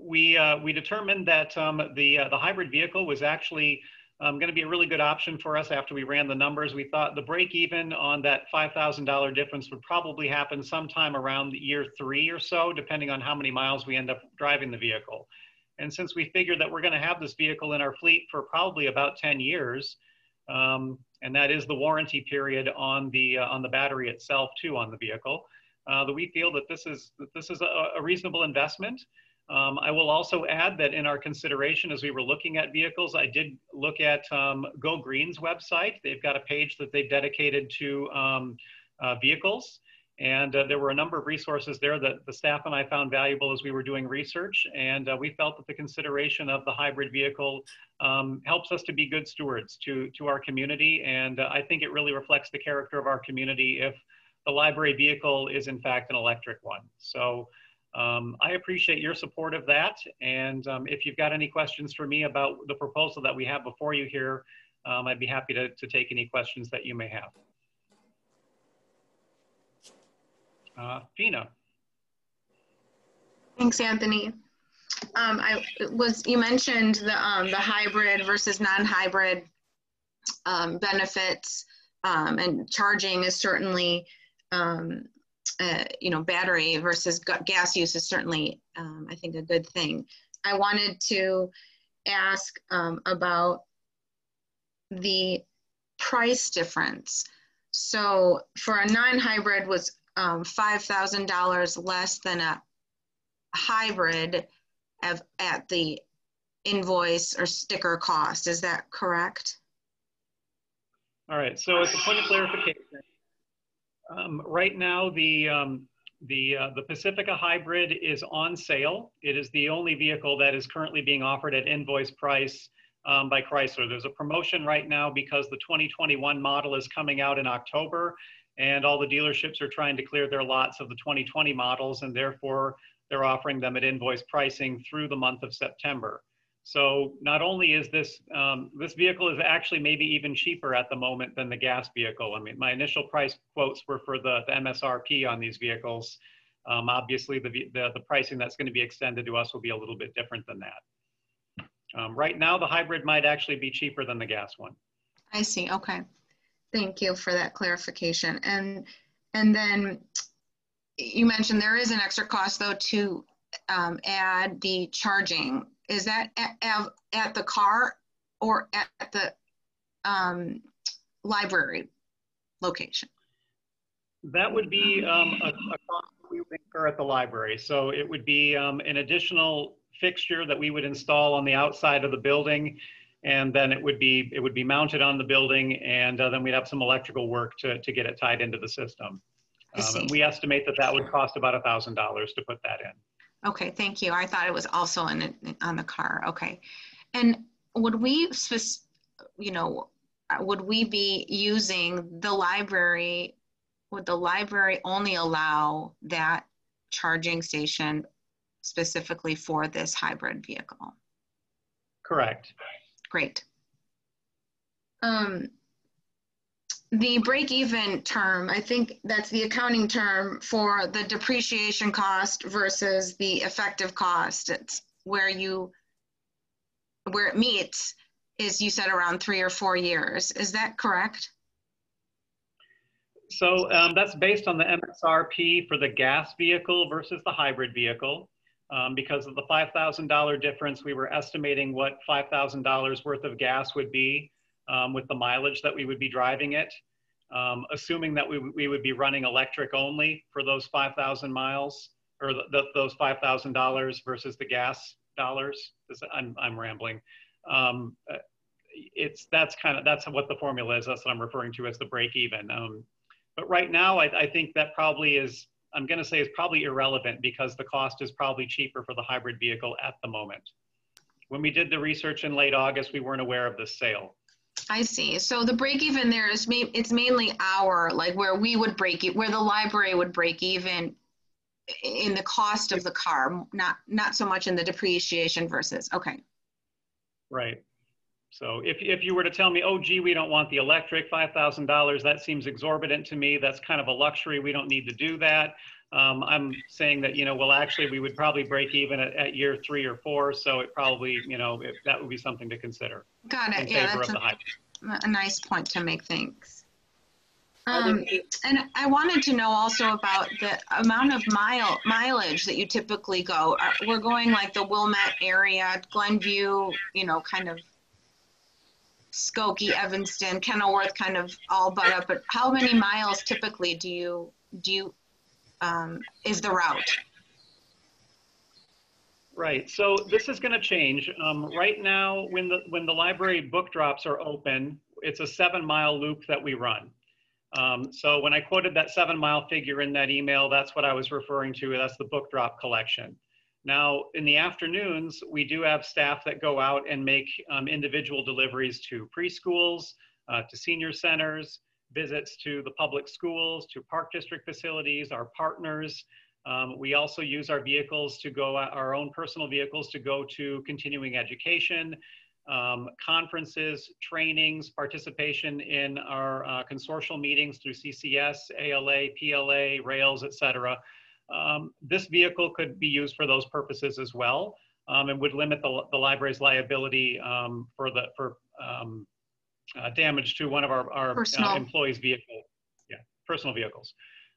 Speaker 6: we, uh, we determined that um, the, uh, the hybrid vehicle was actually going to be a really good option for us after we ran the numbers. We thought the break even on that $5,000 difference would probably happen sometime around year three or so, depending on how many miles we end up driving the vehicle. And since we figured that we're going to have this vehicle in our fleet for probably about 10 years, um, and that is the warranty period on the uh, on the battery itself too on the vehicle, uh, that we feel that this is that this is a, a reasonable investment. Um, I will also add that in our consideration as we were looking at vehicles, I did look at um, Go Green's website. They've got a page that they've dedicated to um, uh, vehicles. And uh, there were a number of resources there that the staff and I found valuable as we were doing research. And uh, we felt that the consideration of the hybrid vehicle um, helps us to be good stewards to, to our community. And uh, I think it really reflects the character of our community if the library vehicle is in fact an electric one. So um, I appreciate your support of that. And um, if you've got any questions for me about the proposal that we have before you here, um, I'd be happy to, to take any questions that you may have. Uh, Fina.
Speaker 8: Thanks, Anthony. Um, I was you mentioned the um, the hybrid versus non-hybrid um, benefits, um, and charging is certainly, um, uh, you know, battery versus gas use is certainly, um, I think, a good thing. I wanted to ask about the price difference. So for a non-hybrid was $5,000 less than a hybrid of, at the invoice or sticker cost. Is that correct?
Speaker 6: All right, so as a point of clarification, um, right now the um, the uh, the Pacifica Hybrid is on sale. It is the only vehicle that is currently being offered at invoice price um, by Chrysler. There's a promotion right now because the 2021 model is coming out in October, and all the dealerships are trying to clear their lots of the 2020 models, and therefore they're offering them at invoice pricing through the month of September. So not only is this, um, this vehicle is actually maybe even cheaper at the moment than the gas vehicle. I mean, my initial price quotes were for the, the MSRP on these vehicles. Um, obviously, the, the, the, pricing that's going to be extended to us will be a little bit different than that. Um, right now, the hybrid might actually be cheaper than the gas one.
Speaker 8: I see. Okay. Thank you for that clarification. And, and then you mentioned there is an extra cost though to um, add the charging. Is that at, at the car or at the um, library location?
Speaker 6: That would be um, a, a, cost we would incur at the library. So it would be um, an additional fixture that we would install on the outside of the building and then it would be it would be mounted on the building and uh, then we'd have some electrical work to, to get it tied into the system. Um, we estimate that that would cost about a thousand dollars to put that in.
Speaker 8: Okay, thank you. I thought it was also in, on the car. Okay, and would we, you know, would we be using the library? Would the library only allow that charging station specifically for this hybrid vehicle?
Speaker 6: Correct.
Speaker 8: Great. Um, the break even term, I think that's the accounting term for the depreciation cost versus the effective cost. It's where you, where it meets is you said around three or four years. Is that correct?
Speaker 6: So um, that's based on the MSRP for the gas vehicle versus the hybrid vehicle. Um, because of the $5,000 difference, we were estimating what $5,000 worth of gas would be um, with the mileage that we would be driving it. Um, assuming that we, we would be running electric only for those 5,000 miles or those $5,000 versus the gas dollars. I'm, I'm rambling. Um, uh, it's that's kind of that's what the formula is. That's what I'm referring to as the break even. Um, but right now, I, I think that probably is I'm going to say is probably irrelevant because the cost is probably cheaper for the hybrid vehicle at the moment. When we did the research in late August, we weren't aware of this sale.
Speaker 8: I see. So the break even there is ma- it's mainly our like where we would break it, where the library would break even in the cost of the car, not not so much in the depreciation versus. Okay.
Speaker 6: Right. So if if you were to tell me, oh gee, we don't want the electric, five thousand dollars, that seems exorbitant to me. That's kind of a luxury. We don't need to do that. Um, I'm saying that, you know, well, actually, we would probably break even at, at year three or four. So it probably, you know, it, that would be something to consider.
Speaker 8: Got it. Yeah, that's a, a, nice point to make. Thanks. Um, and I wanted to know also about the amount of mile mileage that you typically go. We're going like the Wilmette area, Glenview, you know, kind of Skokie, Evanston, Kenilworth, kind of all but up. But how many miles typically do you do you um, is the route.
Speaker 6: Right. So this is going to change. Um, right now, when the when the library book drops are open, it's a seven mile loop that we run. Um, so when I quoted that seven mile figure in that email, that's what I was referring to. That's the book drop collection. Now, in the afternoons, we do have staff that go out and make um, individual deliveries to preschools, uh, to senior centers, visits to the public schools, to park district facilities, our partners. Um, we also use our vehicles to go, our own personal vehicles to go to continuing education, um, conferences, trainings, participation in our uh, consortial meetings through CCS, ALA, PLA, RAILS, et cetera. Um, this vehicle could be used for those purposes as well um, and would limit the, the library's liability um, for the for um, uh, damage to one of our, our uh, employees' vehicle, yeah, personal vehicles.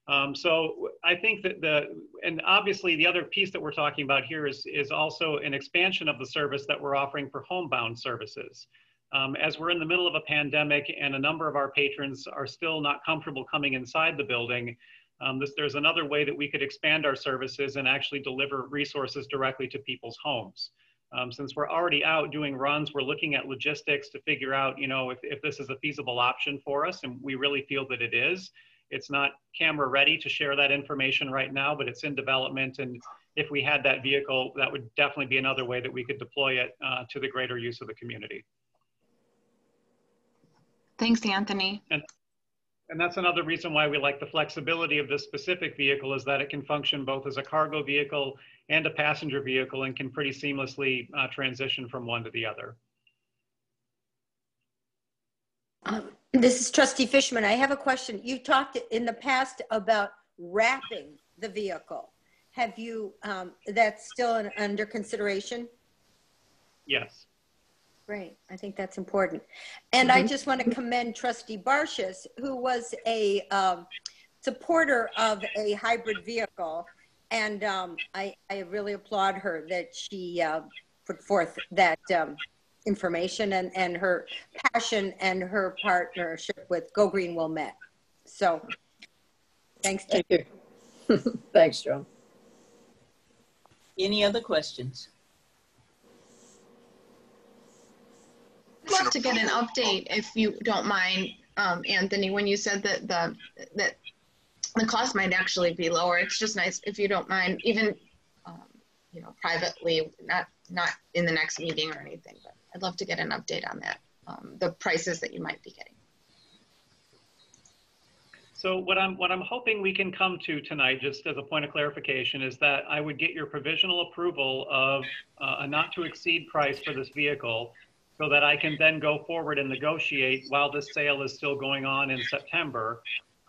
Speaker 6: Um, so I think that the, and obviously the other piece that we're talking about here is, is also an expansion of the service that we're offering for homebound services. Um, as we're in the middle of a pandemic and a number of our patrons are still not comfortable coming inside the building, um, this, there's another way that we could expand our services and actually deliver resources directly to people's homes. Um, since we're already out doing runs, we're looking at logistics to figure out, you know, if, if this is a feasible option for us, and we really feel that it is. It's not camera ready to share that information right now, but it's in development. And if we had that vehicle, that would definitely be another way that we could deploy it uh, to the greater use of the community.
Speaker 8: Thanks, Anthony.
Speaker 6: And and that's another reason why we like the flexibility of this specific vehicle is that it can function both as a cargo vehicle and a passenger vehicle and can pretty seamlessly uh, transition from one to the other.
Speaker 3: Um, this is Trustee Fishman. I have a question. You talked in the past about wrapping the vehicle. Have you, um, that's still an, under consideration?
Speaker 6: Yes.
Speaker 3: Great. I think that's important. And mm -hmm. I just want to commend Trustee Barshis, who was a um, supporter of a hybrid vehicle. And um, I, I, really applaud her that she uh, put forth that um, information and, and her passion and her partnership with Go Green Wilmette. So thanks.
Speaker 2: Thank you. <laughs> thanks, Joan.
Speaker 1: Any other questions?
Speaker 8: Love to get an update, if you don't mind, um, Anthony, when you said that the that the cost might actually be lower. It's just nice if you don't mind, even um, you know, privately, not not in the next meeting or anything. But I'd love to get an update on that, um, the prices that you might be getting.
Speaker 6: So what I'm what I'm hoping we can come to tonight, just as a point of clarification, is that I would get your provisional approval of uh, a not to exceed price for this vehicle so that I can then go forward and negotiate while this sale is still going on in September,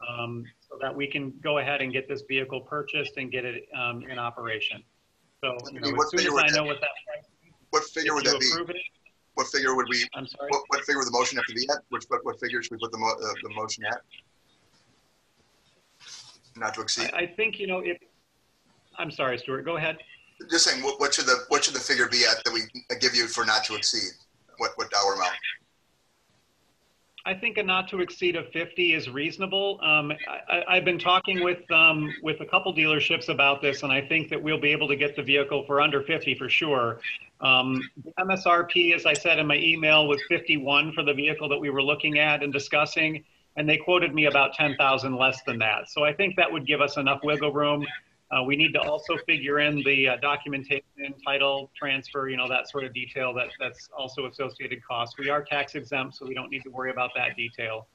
Speaker 6: um, so that we can go ahead and get this vehicle purchased and get it um, in operation. So you know, as soon as I know what that price
Speaker 5: is, what figure would that be?
Speaker 6: It,
Speaker 5: what figure would we?
Speaker 6: I'm sorry.
Speaker 5: What, what, figure would the motion have to be at? Which what, what figure should we put the, mo uh, the motion at? Not to exceed.
Speaker 6: I, I think you know if. I'm sorry, Stuart. Go ahead.
Speaker 5: Just saying, what, what should the what should the figure be at that we give you for not to exceed? What, what dollar amount?
Speaker 6: I think a not to exceed of 50 is reasonable. Um, I, have been talking with um, with a couple dealerships about this, and I think that we'll be able to get the vehicle for under 50 for sure. Um, MSRP, as I said in my email, was 51 for the vehicle that we were looking at and discussing, and they quoted me about 10,000 less than that. So I think that would give us enough wiggle room. Uh, we need to also figure in the uh, documentation, title transfer, you know, that sort of detail that, that's also associated costs. We are tax exempt, so we don't need to worry about that detail.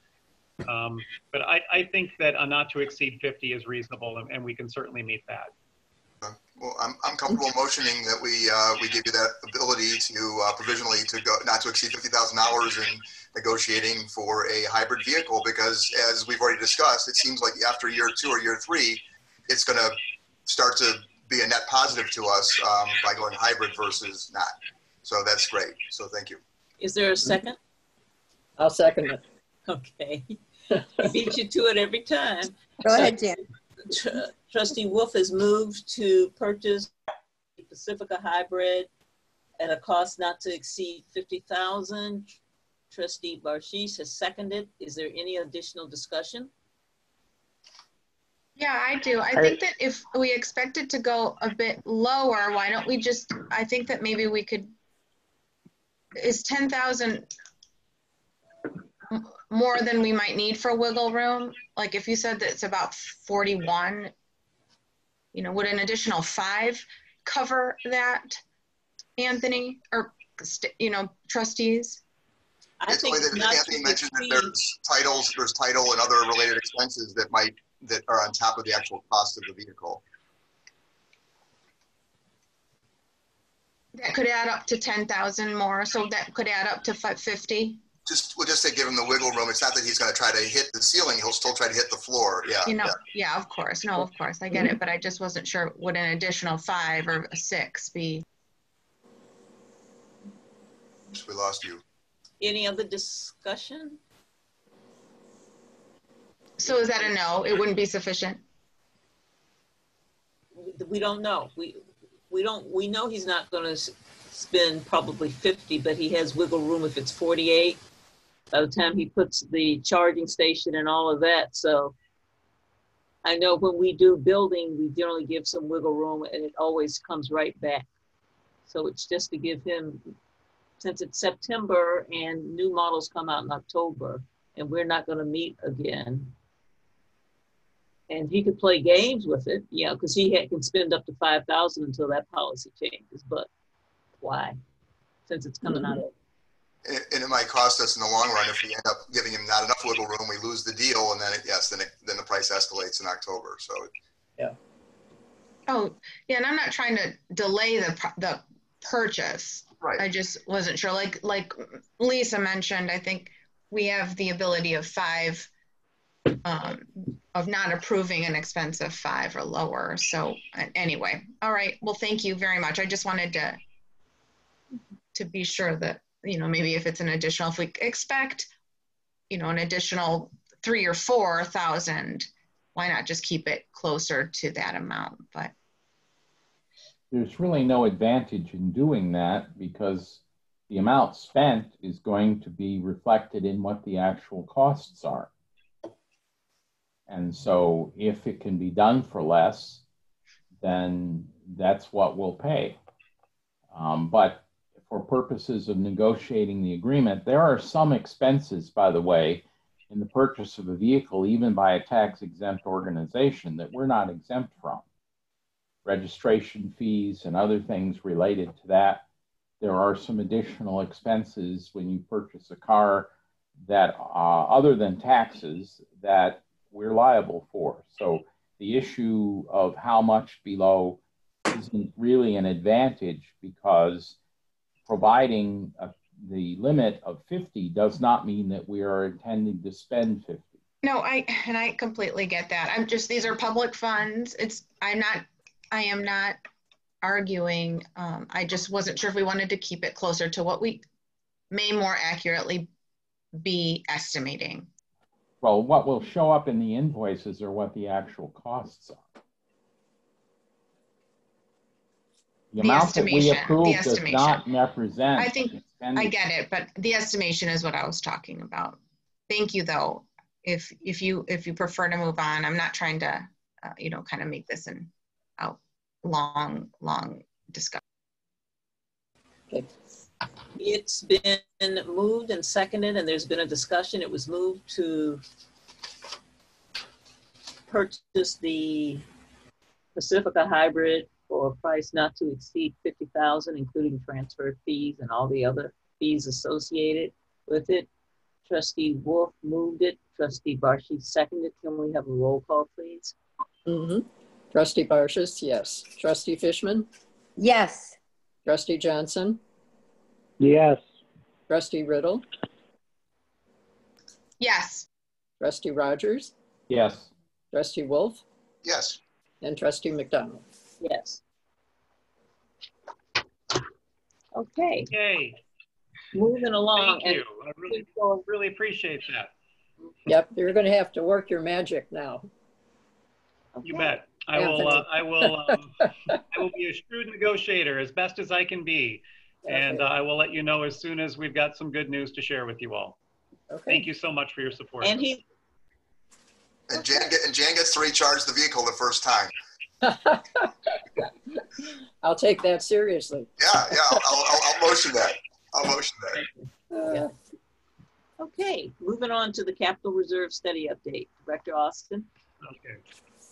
Speaker 6: Um, but I, I think that a not to exceed 50 is reasonable and, and we can certainly meet that.
Speaker 5: Well, I'm, I'm comfortable motioning that we uh, we give you that ability to uh, provisionally to go not to exceed fifty thousand dollars in negotiating for a hybrid vehicle because as we've already discussed, it seems like after year two or year three, it's going to start to be a net positive to us um, by going hybrid versus not. So that's great. So thank you.
Speaker 1: Is there a second?
Speaker 2: I'll second it.
Speaker 1: Okay. I beat you to it every time.
Speaker 3: Go ahead, Jan.
Speaker 1: Tr Trustee Wolf has moved to purchase Pacifica hybrid at a cost not to exceed 50,000. Trustee Barshis has seconded. Is there any additional discussion?
Speaker 8: Yeah, I do. I think that if we expect it to go a bit lower, why don't we just, I think that maybe we could, is 10,000 more than we might need for wiggle room? Like if you said that it's about 41, you know, would an additional five cover that, Anthony, or, you know, trustees?
Speaker 5: I think Anthony mentioned that there's titles, there's title and other related expenses that might that are on top of the actual cost of the vehicle.
Speaker 8: That could add up to 10,000 more, so that could add up to 550.
Speaker 5: Just, we'll just say give him the wiggle room. It's not that he's going to try to hit the ceiling. He'll still try to hit the floor. Yeah.
Speaker 8: You know,
Speaker 5: yeah.
Speaker 8: Yeah, of course. No, of course. I get it. But I just wasn't sure, would an additional five or a six be?
Speaker 5: We lost you.
Speaker 1: Any other discussion?
Speaker 8: So is that a no? It wouldn't be sufficient?
Speaker 1: We- don't know. We, we don't, we know he's not gonna s- spend probably 50, but he has wiggle room if it's 48. By the time he puts the charging station and all of that, so. I know when we do building, we generally give some wiggle room and it always comes right back. So it's just to give him, since it's September and new models come out in October and we're not gonna meet again. And he could play games with it, you know, because he had, can spend up to five thousand until that policy changes, but why? Since it's coming out of,
Speaker 5: And, and it might cost us in the long run if we end up giving him not enough wiggle room, we lose the deal, and then it, yes, then it, then the price escalates in October. So yeah.
Speaker 8: Oh, yeah, and I'm not trying to delay the, the purchase.
Speaker 5: right,
Speaker 8: I just wasn't sure. Like, like Lisa mentioned, I think we have the ability of five, um, of not approving an expense of five or lower. So anyway, all right. Well, thank you very much. I just wanted to, to be sure that, you know, maybe if it's an additional, if we expect, you know, an additional three or four thousand, why not just keep it closer to that amount? But
Speaker 10: there's really no advantage in doing that because the amount spent is going to be reflected in what the actual costs are. And so if it can be done for less, then that's what we'll pay. Um, but for purposes of negotiating the agreement, there are some expenses, by the way, in the purchase of a vehicle, even by a tax exempt organization, that we're not exempt from registration fees and other things related to that. There are some additional expenses when you purchase a car that, uh, other than taxes, that we're liable for. So the issue of how much below isn't really an advantage because providing a, the limit of 50 does not mean that we are intending to spend 50.
Speaker 8: No, I and I completely get that. I'm just these are public funds. It's I'm not I am not arguing. Um, I just wasn't sure if we wanted to keep it closer to what we may more accurately be estimating.
Speaker 10: Well, what will show up in the invoices are what the actual costs are. The,
Speaker 8: The
Speaker 10: amount that we
Speaker 8: estimation,
Speaker 10: approve does not represent.
Speaker 8: I think-
Speaker 10: the
Speaker 8: I get it, but the estimation is what I was talking about. Thank you, though. If if you if you prefer to move on, I'm not trying to, uh, you know, kind of make this an out long long discussion.
Speaker 1: It's been moved and seconded and there's been a discussion. It was moved to purchase the Pacifica hybrid for a price not to exceed fifty thousand, including transfer fees and all the other fees associated with it. Trustee Wolf moved it. Trustee Barshi seconded. Can we have a roll call, please?
Speaker 2: Mhm. Trustee Barshis, yes. Trustee Fishman,
Speaker 3: Yes.
Speaker 2: Trustee Johnson,
Speaker 4: Yes.
Speaker 2: Trustee Riddle,
Speaker 8: Yes.
Speaker 2: Trustee Rogers,
Speaker 10: Yes.
Speaker 2: Trustee Wolf,
Speaker 5: yes.
Speaker 2: and Trustee McDonald.
Speaker 1: Yes. Okay,
Speaker 6: Yay,
Speaker 1: moving along.
Speaker 6: thank
Speaker 1: and
Speaker 6: you. I really, really appreciate that.
Speaker 2: Yep, you're going to have to work your magic now.
Speaker 6: You
Speaker 1: okay.
Speaker 6: bet. I
Speaker 2: Yeah,
Speaker 6: will, uh, I will, um, <laughs> I will be a shrewd negotiator as best as I can be. And uh, I will let you know as soon as we've got some good news to share with you all.
Speaker 2: Okay.
Speaker 6: Thank you so much for your support.
Speaker 1: And he,
Speaker 5: And Jan, get- and Jan gets to recharge the vehicle the first time. <laughs>
Speaker 2: I'll take that seriously.
Speaker 5: Yeah, yeah, I'll, I'll, I'll motion that. I'll motion that.
Speaker 2: Uh,
Speaker 1: Okay, moving on to the capital reserve study update. Director Austin?
Speaker 6: Okay.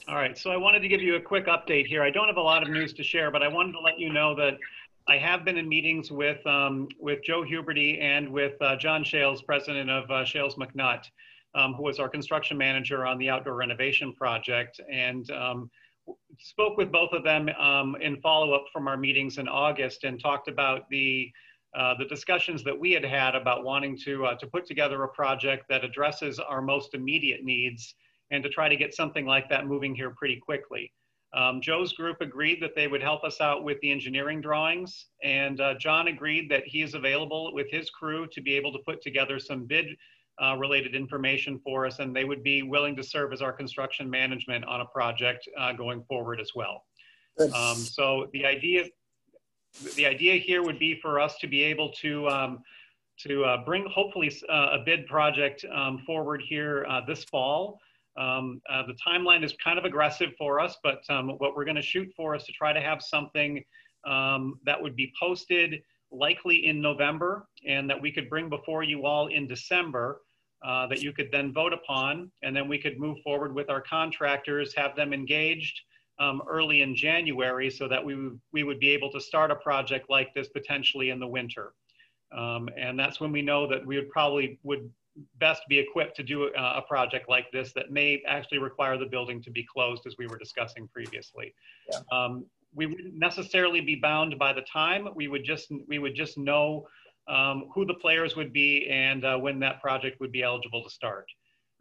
Speaker 6: All right. So I wanted to give you a quick update here. I don't have a lot of news to share, but I wanted to let you know that I have been in meetings with um, with Joe Huberty and with uh, John Shales, president of uh, Shales McNutt, um, who was our construction manager on the outdoor renovation project, and um, spoke with both of them um, in follow up from our meetings in August, and talked about the uh, the discussions that we had had about wanting to uh, to put together a project that addresses our most immediate needs and to try to get something like that moving here pretty quickly. Um, Joe's group agreed that they would help us out with the engineering drawings, and uh, John agreed that he is available with his crew to be able to put together some bid uh, related information for us, and they would be willing to serve as our construction management on a project uh, going forward as well. Um, so the idea, the idea here would be for us to be able to um, to uh, bring hopefully uh, a bid project um, forward here uh, this fall. Um, uh, the timeline is kind of aggressive for us, but um, what we're going to shoot for is to try to have something um, that would be posted likely in November and that we could bring before you all in December uh, that you could then vote upon. And then we could move forward with our contractors, have them engaged um, early in January so that we, we would be able to start a project like this potentially in the winter. Um, and that's when we know that we would probably would best be equipped to do a, a, project like this that may actually require the building to be closed as we were discussing previously. Yeah. Um, we wouldn't necessarily be bound by the time. We would just we would just know um, who the players would be and uh, when that project would be eligible to start.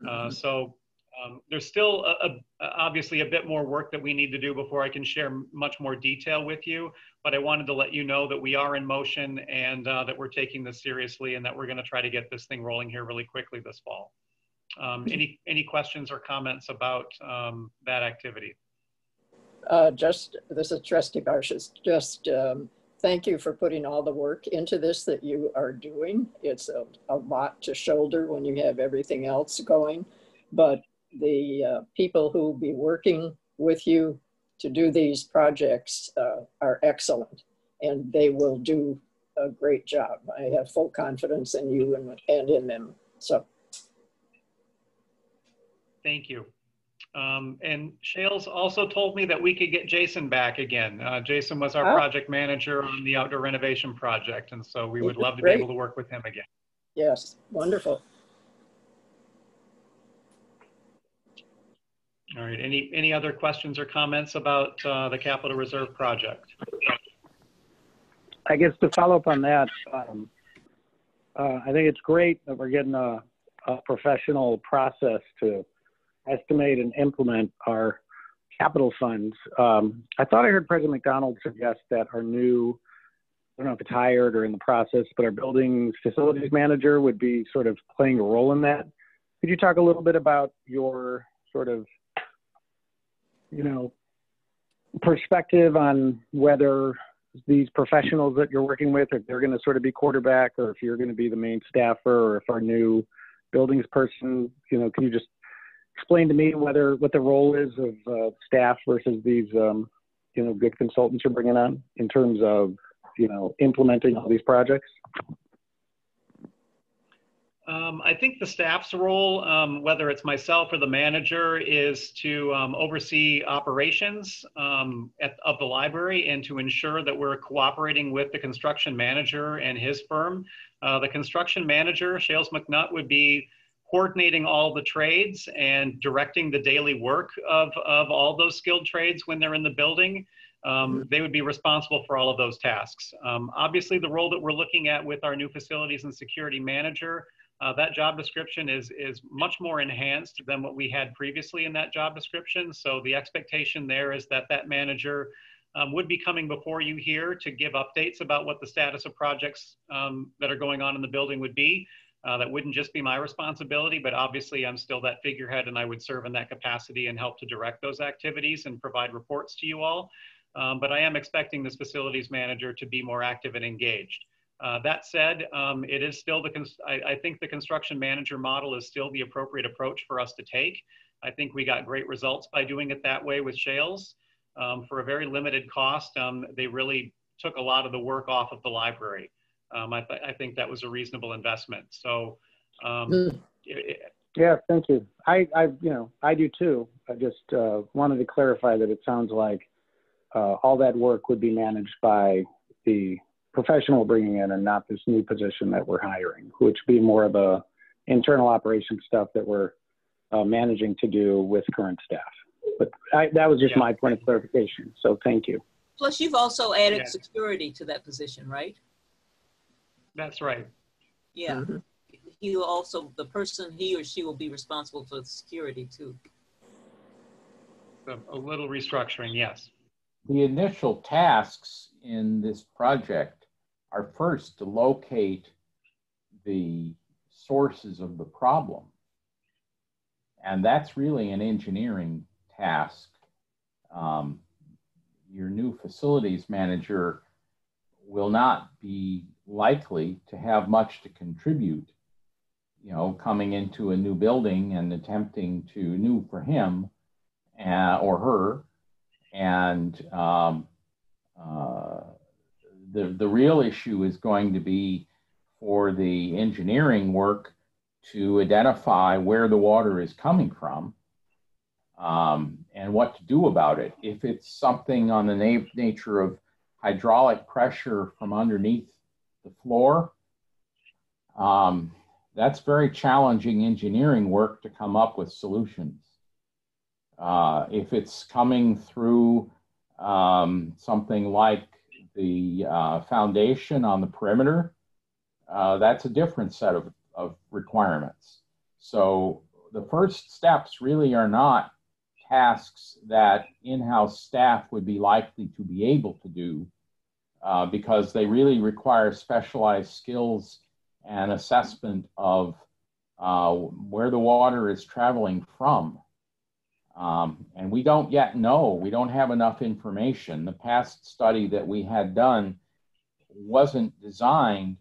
Speaker 6: Uh, mm-hmm. Uh, so um, there's still a, a, obviously a bit more work that we need to do before I can share much more detail with you. But I wanted to let you know that we are in motion and uh, that we're taking this seriously and that we're going to try to get this thing rolling here really quickly this fall. Um, any any questions or comments about um, that activity?
Speaker 2: Uh, just this is Trustee Barshis. Just um, thank you for putting all the work into this that you are doing. It's a, a lot to shoulder when you have everything else going, but the uh, people who will be working with you to do these projects uh, are excellent and they will do a great job. I have full confidence in you and, and in them. So.
Speaker 6: Thank you. Um, and Shales also told me that we could get Jason back again. Uh, Jason was our oh. project manager on the outdoor renovation project. And so we would love to Great. be able to work with him again.
Speaker 2: Yes, wonderful.
Speaker 6: All right, any, any other questions or comments about uh, the capital reserve project?
Speaker 4: I guess to follow up on that, um, uh, I think it's great that we're getting a, a, professional process to estimate and implement our capital funds. Um, I thought I heard President McDonald suggest that our new, I don't know if it's hired or in the process, but our buildings facilities manager would be sort of playing a role in that. Could you talk a little bit about your sort of you know, perspective on whether these professionals that you're working with, if they're going to sort of be quarterback, or if you're going to be the main staffer, or if our new buildings person, you know, can you just explain to me whether what the role is of uh, staff versus these, um, you know, good consultants you're bringing on in terms of, you know, implementing all these projects?
Speaker 6: Um, I think the staff's role, um, whether it's myself or the manager, is to um, oversee operations um, at, of the library and to ensure that we're cooperating with the construction manager and his firm. Uh, the construction manager, Shales McNutt, would be coordinating all the trades and directing the daily work of, of all those skilled trades when they're in the building. Um, they would be responsible for all of those tasks. Um, obviously, the role that we're looking at with our new facilities and security manager uh, that job description is, is much more enhanced than what we had previously in that job description. So the expectation there is that that manager um, would be coming before you here to give updates about what the status of projects um, that are going on in the building would be. Uh, that wouldn't just be my responsibility, but obviously I'm still that figurehead and I would serve in that capacity and help to direct those activities and provide reports to you all. Um, but I am expecting this facilities manager to be more active and engaged. Uh, that said, um, it is still the, I, I, think the construction manager model is still the appropriate approach for us to take. I think we got great results by doing it that way with Shales. Um, for a very limited cost, um, they really took a lot of the work off of the library. Um, I, th I, think that was a reasonable investment. So, um,
Speaker 4: it, yeah, thank you. I, I, you know, I do too. I just uh, wanted to clarify that it sounds like uh, all that work would be managed by the professional bringing in and not this new position that we're hiring, which would be more of the internal operation stuff that we're uh, managing to do with current staff. But I, that was just yeah. my point of clarification. So thank you.
Speaker 1: Plus, you've also added yeah. security to that position, right?
Speaker 6: That's right.
Speaker 1: Yeah. Mm-hmm. He will also, the person, he or she will be responsible for the security too.
Speaker 6: A, a little restructuring, yes.
Speaker 10: The initial tasks in this project are first to locate the sources of the problem. And that's really an engineering task. Um, your new facilities manager will not be likely to have much to contribute you know coming into a new building and attempting to new for him uh, or her and um, uh, the the real issue is going to be for the engineering work to identify where the water is coming from um, and what to do about it. If it's something on the na- nature of hydraulic pressure from underneath the floor, um, that's very challenging engineering work to come up with solutions. Uh, if it's coming through um, something like the uh, foundation on the perimeter, uh, that's a different set of, of requirements. So the first steps really are not tasks that in-house staff would be likely to be able to do uh, because they really require specialized skills and assessment of uh, where the water is traveling from. Um, and we don't yet know, we don't have enough information. The past study that we had done wasn't designed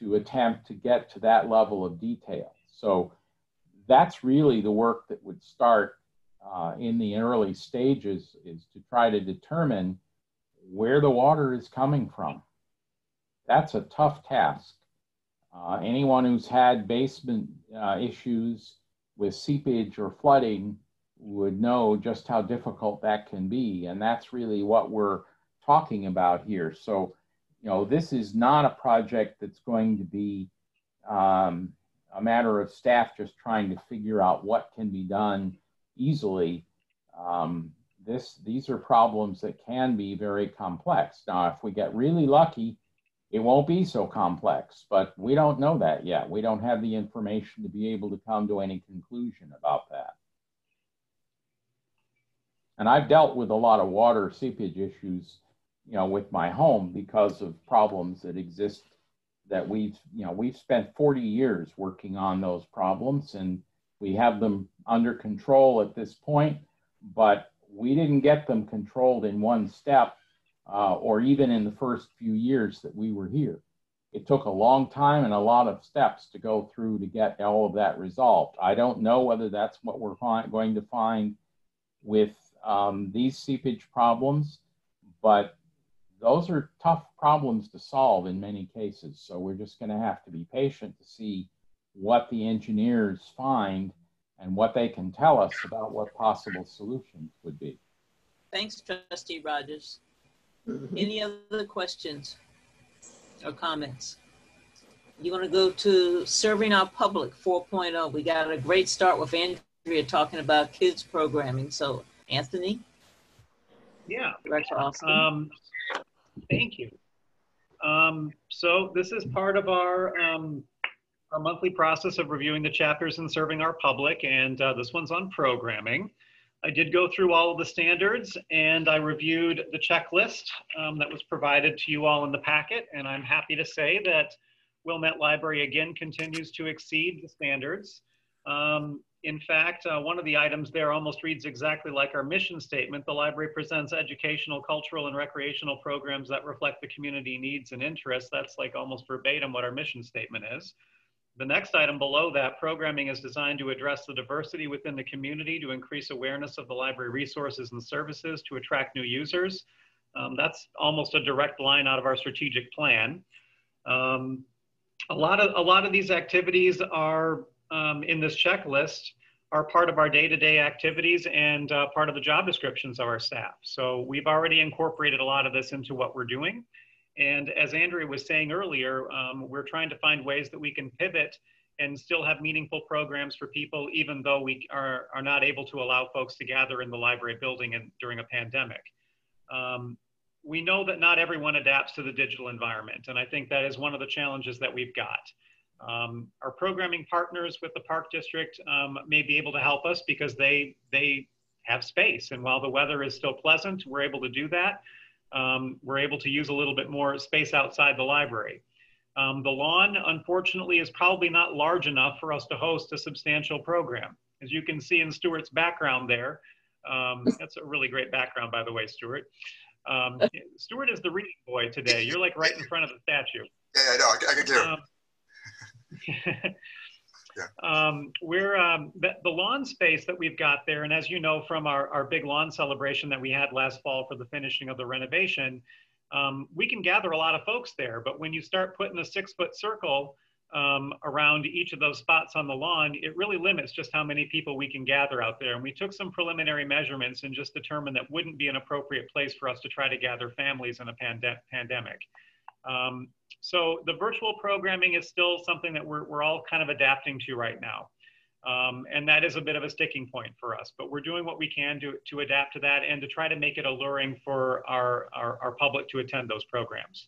Speaker 10: to attempt to get to that level of detail. So that's really the work that would start uh, in the early stages is to try to determine where the water is coming from. That's a tough task. Uh, anyone who's had basement uh, issues with seepage or flooding would know just how difficult that can be. And that's really what we're talking about here. So, you know, this is not a project that's going to be um, a matter of staff just trying to figure out what can be done easily. Um, this, these are problems that can be very complex. Now, if we get really lucky, it won't be so complex, but we don't know that yet. We don't have the information to be able to come to any conclusion about that. And I've dealt with a lot of water seepage issues, you know, with my home because of problems that exist that we've, you know, we've spent 40 years working on those problems and we have them under control at this point, but we didn't get them controlled in one step uh, or even in the first few years that we were here. It took a long time and a lot of steps to go through to get all of that resolved. I don't know whether that's what we're going to find with um, these seepage problems, but those are tough problems to solve in many cases. So we're just going to have to be patient to see what the engineers find and what they can tell us about what possible solutions would be.
Speaker 1: Thanks, Trustee Rogers. Any other questions or comments? You want to go to serving our public 4.0. We got a great start with Andrea talking about kids programming. So, Anthony?
Speaker 6: Yeah. Um, thank you. Um, so, this is part of our um, our monthly process of reviewing the chapters and serving our public, and uh, this one's on programming. I did go through all of the standards and I reviewed the checklist um, that was provided to you all in the packet. And I'm happy to say that Wilmette Library again continues to exceed the standards. Um, in fact, uh, one of the items there almost reads exactly like our mission statement. The library presents educational, cultural, and recreational programs that reflect the community needs and interests. That's like almost verbatim what our mission statement is. The next item below that, programming is designed to address the diversity within the community to increase awareness of the library resources and services to attract new users. Um, that's almost a direct line out of our strategic plan. Um, a, lot of, a lot of these activities are um, in this checklist are part of our day-to-day activities and uh, part of the job descriptions of our staff. So we've already incorporated a lot of this into what we're doing. And as Andrea was saying earlier, um, we're trying to find ways that we can pivot and still have meaningful programs for people, even though we are, are not able to allow folks to gather in the library building and during a pandemic. Um, we know that not everyone adapts to the digital environment, and I think that is one of the challenges that we've got. Um, our programming partners with the Park District um, may be able to help us because they, they have space. And while the weather is still pleasant, we're able to do that. Um, we're able to use a little bit more space outside the library. Um, the lawn, unfortunately, is probably not large enough for us to host a substantial program. As you can see in Stuart's background there, um, <laughs> that's a really great background, by the way, Stuart. Um, Stuart is the reading boy today. You're like right in front of the statue.
Speaker 5: Yeah, I know. I, I can do. Um, <laughs>
Speaker 6: um, we're um, the, the, lawn space that we've got there, and as you know from our, our big lawn celebration that we had last fall for the finishing of the renovation, um, we can gather a lot of folks there. But when you start putting a six foot circle um, around each of those spots on the lawn, it really limits just how many people we can gather out there. And we took some preliminary measurements and just determined that wouldn't be an appropriate place for us to try to gather families in a pande pandemic. Um, so the virtual programming is still something that we're, we're all kind of adapting to right now. Um, and that is a bit of a sticking point for us, but we're doing what we can to, to adapt to that and to try to make it alluring for our, our, our public to attend those programs.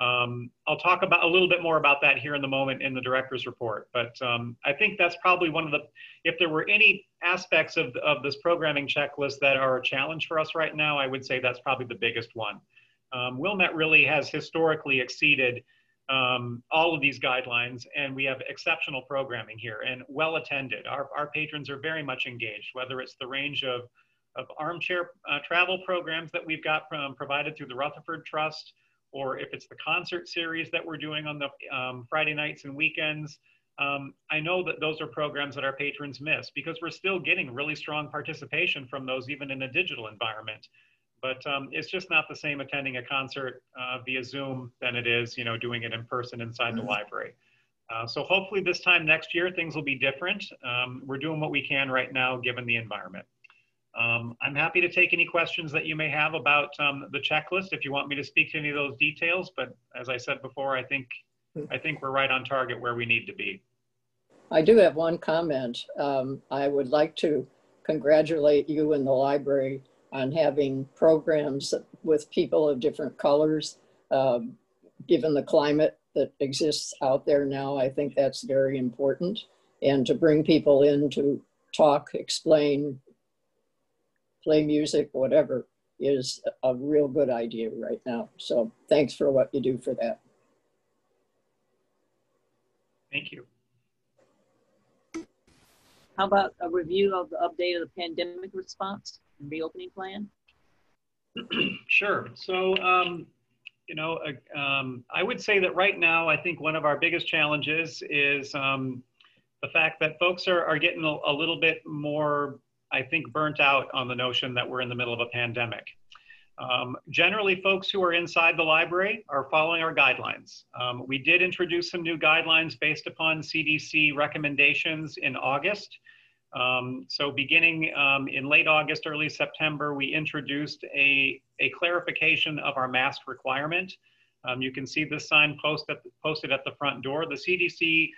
Speaker 6: Um, I'll talk about a little bit more about that here in the moment in the director's report, but um, I think that's probably one of the, if there were any aspects of, of this programming checklist that are a challenge for us right now, I would say that's probably the biggest one. Um, Wilmette really has historically exceeded um, all of these guidelines and we have exceptional programming here and well attended. Our, our patrons are very much engaged, whether it's the range of, of armchair uh, travel programs that we've got from, provided through the Rutherford Trust, or if it's the concert series that we're doing on the um, Friday nights and weekends. Um, I know that those are programs that our patrons miss because we're still getting really strong participation from those even in a digital environment. But um, it's just not the same attending a concert uh, via Zoom than it is, you know, doing it in person inside the mm-hmm. library. Uh, so hopefully this time next year, things will be different. Um, we're doing what we can right now, given the environment. Um, I'm happy to take any questions that you may have about um, the checklist if you want me to speak to any of those details. But as I said before, I think I think we're right on target where we need to be.
Speaker 2: I do have one comment. Um, I would like to congratulate you and the library on having programs with people of different colors. Um, given the climate that exists out there now, I think that's very important. And to bring people in to talk, explain, play music, whatever, is a real good idea right now. So thanks for what you do for that.
Speaker 6: Thank you.
Speaker 1: How about a review of the update of the pandemic response and reopening plan? <clears throat>
Speaker 6: sure. So, um, you know, uh, um, I would say that right now, I think one of our biggest challenges is um, the fact that folks are, are getting a, a little bit more I think, burnt out on the notion that we're in the middle of a pandemic. Um, generally, folks who are inside the library are following our guidelines. Um, we did introduce some new guidelines based upon CDC recommendations in August. Um, so beginning um, in late August, early September, we introduced a, a clarification of our mask requirement. Um, you can see this sign post at posted at the front door. The CDC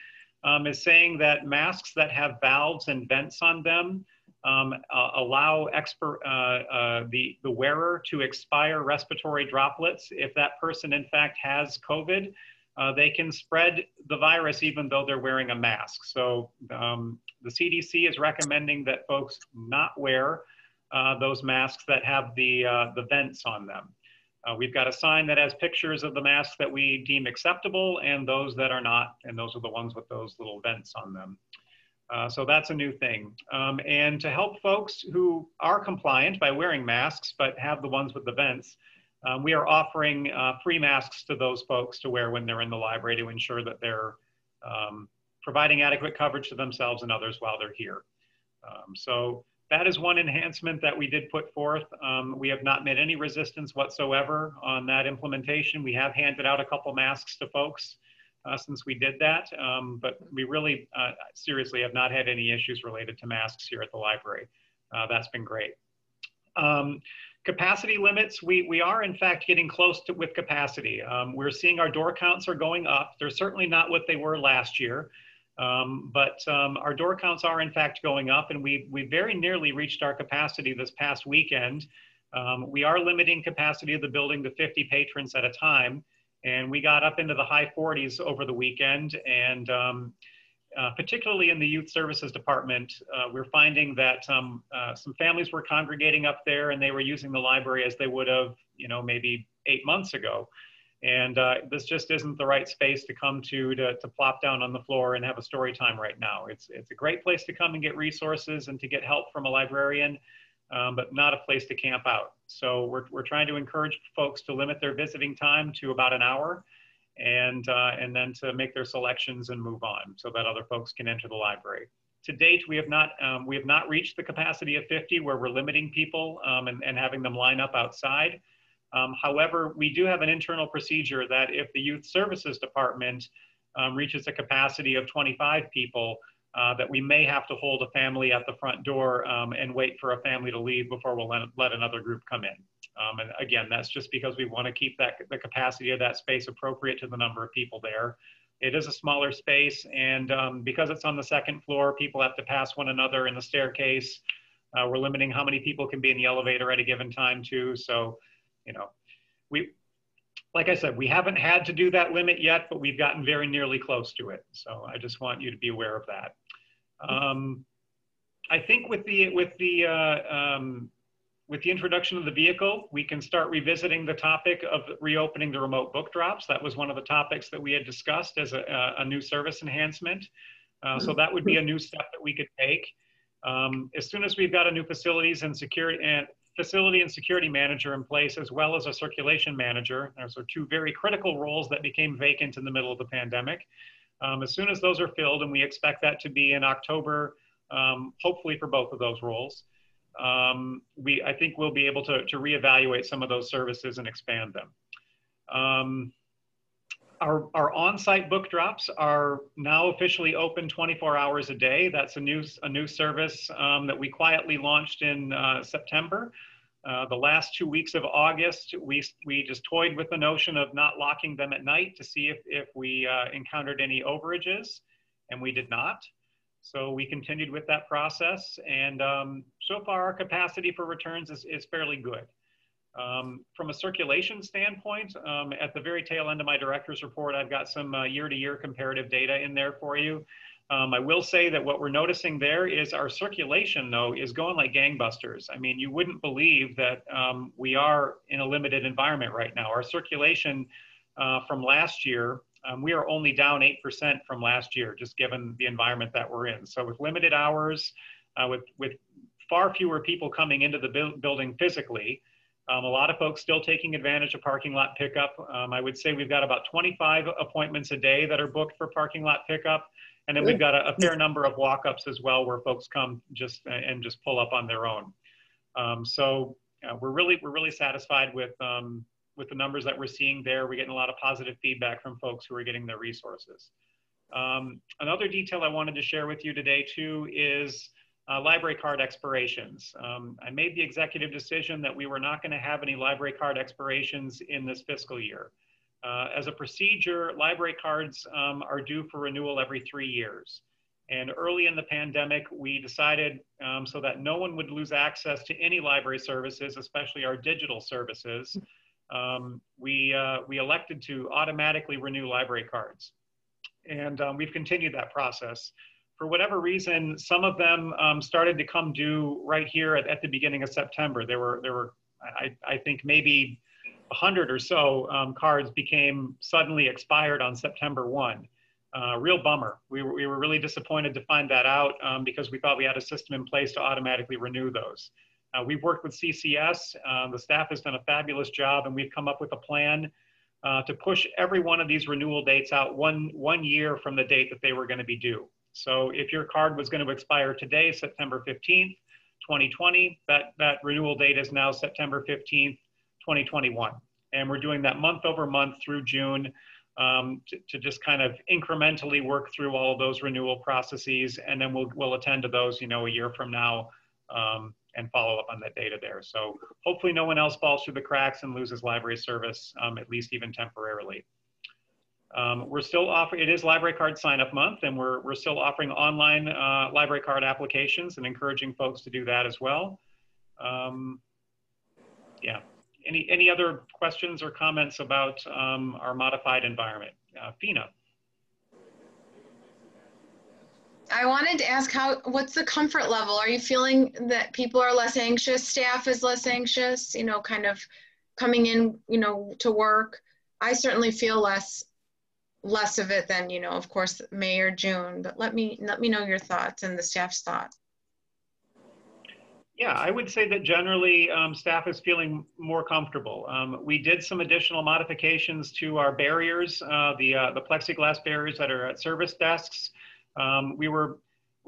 Speaker 6: um, is saying that masks that have valves and vents on them uh, allow expert, uh, uh, the, the wearer to expire respiratory droplets. If that person in fact has COVID, uh, they can spread the virus even though they're wearing a mask. So um, the CDC is recommending that folks not wear uh, those masks that have the, uh, the vents on them. we've got a sign that has pictures of the masks that we deem acceptable and those that are not, and those are the ones with those little vents on them. Uh, so that's a new thing. Um, and to help folks who are compliant by wearing masks, but have the ones with the vents, um, we are offering uh, free masks to those folks to wear when they're in the library to ensure that they're um, providing adequate coverage to themselves and others while they're here. Um, so that is one enhancement that we did put forth. Um, we have not met any resistance whatsoever on that implementation. We have handed out a couple masks to folks uh, since we did that, um, but we really uh, seriously have not had any issues related to masks here at the library. Uh, that's been great. Um, capacity limits, we, we are in fact getting close to with capacity. Um, we're seeing our door counts are going up. They're certainly not what they were last year, um, but um, our door counts are in fact going up and we, we very nearly reached our capacity this past weekend. Um, we are limiting capacity of the building to 50 patrons at a time and we got up into the high 40s over the weekend and um, uh, particularly in the youth services department, uh, we're finding that um, uh, some families were congregating up there and they were using the library as they would have, you know, maybe eight months ago. And uh, this just isn't the right space to come to, to, to plop down on the floor and have a story time right now. It's, it's a great place to come and get resources and to get help from a librarian, um, but not a place to camp out. So we're, we're trying to encourage folks to limit their visiting time to about an hour and, uh, and then to make their selections and move on so that other folks can enter the library. To date, we have not, um, we have not reached the capacity of 50 where we're limiting people um, and, and having them line up outside. Um, however, we do have an internal procedure that if the Youth Services Department um, reaches a capacity of 25 people, uh, that we may have to hold a family at the front door um, and wait for a family to leave before we'll let, let another group come in. Um, and again, that's just because we want to keep that the capacity of that space appropriate to the number of people there. It is a smaller space, and um, because it's on the second floor, people have to pass one another in the staircase. Uh, we're limiting how many people can be in the elevator at a given time too. So you know, we, like I said, we haven't had to do that limit yet, but we've gotten very nearly close to it. So I just want you to be aware of that. Um, I think with the with the uh, um, with the introduction of the vehicle, we can start revisiting the topic of reopening the remote book drops. That was one of the topics that we had discussed as a, a new service enhancement. Uh, so that would be a new step that we could take. Um, as soon as we've got a new facilities and security and facility and security manager in place, as well as a circulation manager. Those are two very critical roles that became vacant in the middle of the pandemic. Um, as soon as those are filled, and we expect that to be in October, um, hopefully for both of those roles, um, we, I think we'll be able to, to reevaluate some of those services and expand them. Um, our, our on-site book drops are now officially open 24 hours a day. That's a new, a new service um, that we quietly launched in uh, September. Uh, the last two weeks of August, we, we just toyed with the notion of not locking them at night to see if, if we uh, encountered any overages, and we did not. So we continued with that process, and um, so far our capacity for returns is, is fairly good. Um, from a circulation standpoint, um, at the very tail end of my director's report, I've got some uh, year-to-year comparative data in there for you. Um, I will say that what we're noticing there is our circulation, though, is going like gangbusters. I mean, you wouldn't believe that um, we are in a limited environment right now. Our circulation uh, from last year, um, we are only down 8% from last year, just given the environment that we're in. So with limited hours, uh, with, with far fewer people coming into the bu building physically, um, a lot of folks still taking advantage of parking lot pickup. Um, I would say we've got about 25 appointments a day that are booked for parking lot pickup. And then we've got a, a fair number of walk-ups as well where folks come just and just pull up on their own. Um, so uh, we're really we're really satisfied with um, with the numbers that we're seeing there. We're getting a lot of positive feedback from folks who are getting their resources. Um, another detail I wanted to share with you today too is uh, library card expirations. Um, I made the executive decision that we were not going to have any library card expirations in this fiscal year. Uh, as a procedure, library cards um, are due for renewal every three years. And early in the pandemic, we decided um, so that no one would lose access to any library services, especially our digital services, um, we, uh, we elected to automatically renew library cards. And um, we've continued that process for whatever reason, some of them um, started to come due right here at, at, the beginning of September. There were, there were I, I think maybe 100 or so um, cards became suddenly expired on September 1. Uh, real bummer. We were, we were really disappointed to find that out um, because we thought we had a system in place to automatically renew those. Uh, we've worked with CCS. Uh, the staff has done a fabulous job and we've come up with a plan uh, to push every one of these renewal dates out one, one year from the date that they were going to be due. So if your card was going to expire today, September 15th, 2020, that, that renewal date is now September 15th, 2021. And we're doing that month over month through June um, to, to, just kind of incrementally work through all those renewal processes. And then we'll, we'll attend to those, you know, a year from now um, and follow up on that data there. So hopefully no one else falls through the cracks and loses library service, um, at least even temporarily. Um, we're still offering, it is library card sign up month and we're, we're still offering online uh, library card applications and encouraging folks to do that as well. Um, yeah, any, any other questions or comments about um, our modified environment? Uh, Fina.
Speaker 8: I wanted to ask how, what's the comfort level? Are you feeling that people are less anxious, staff is less anxious, you know, kind of coming in, you know, to work? I certainly feel less less of it than, you know, of course, May or June, but let me let me know your thoughts and the staff's thoughts.
Speaker 6: Yeah, I would say that generally um, staff is feeling more comfortable. Um, we did some additional modifications to our barriers, uh, the, uh, the plexiglass barriers that are at service desks. Um, we were,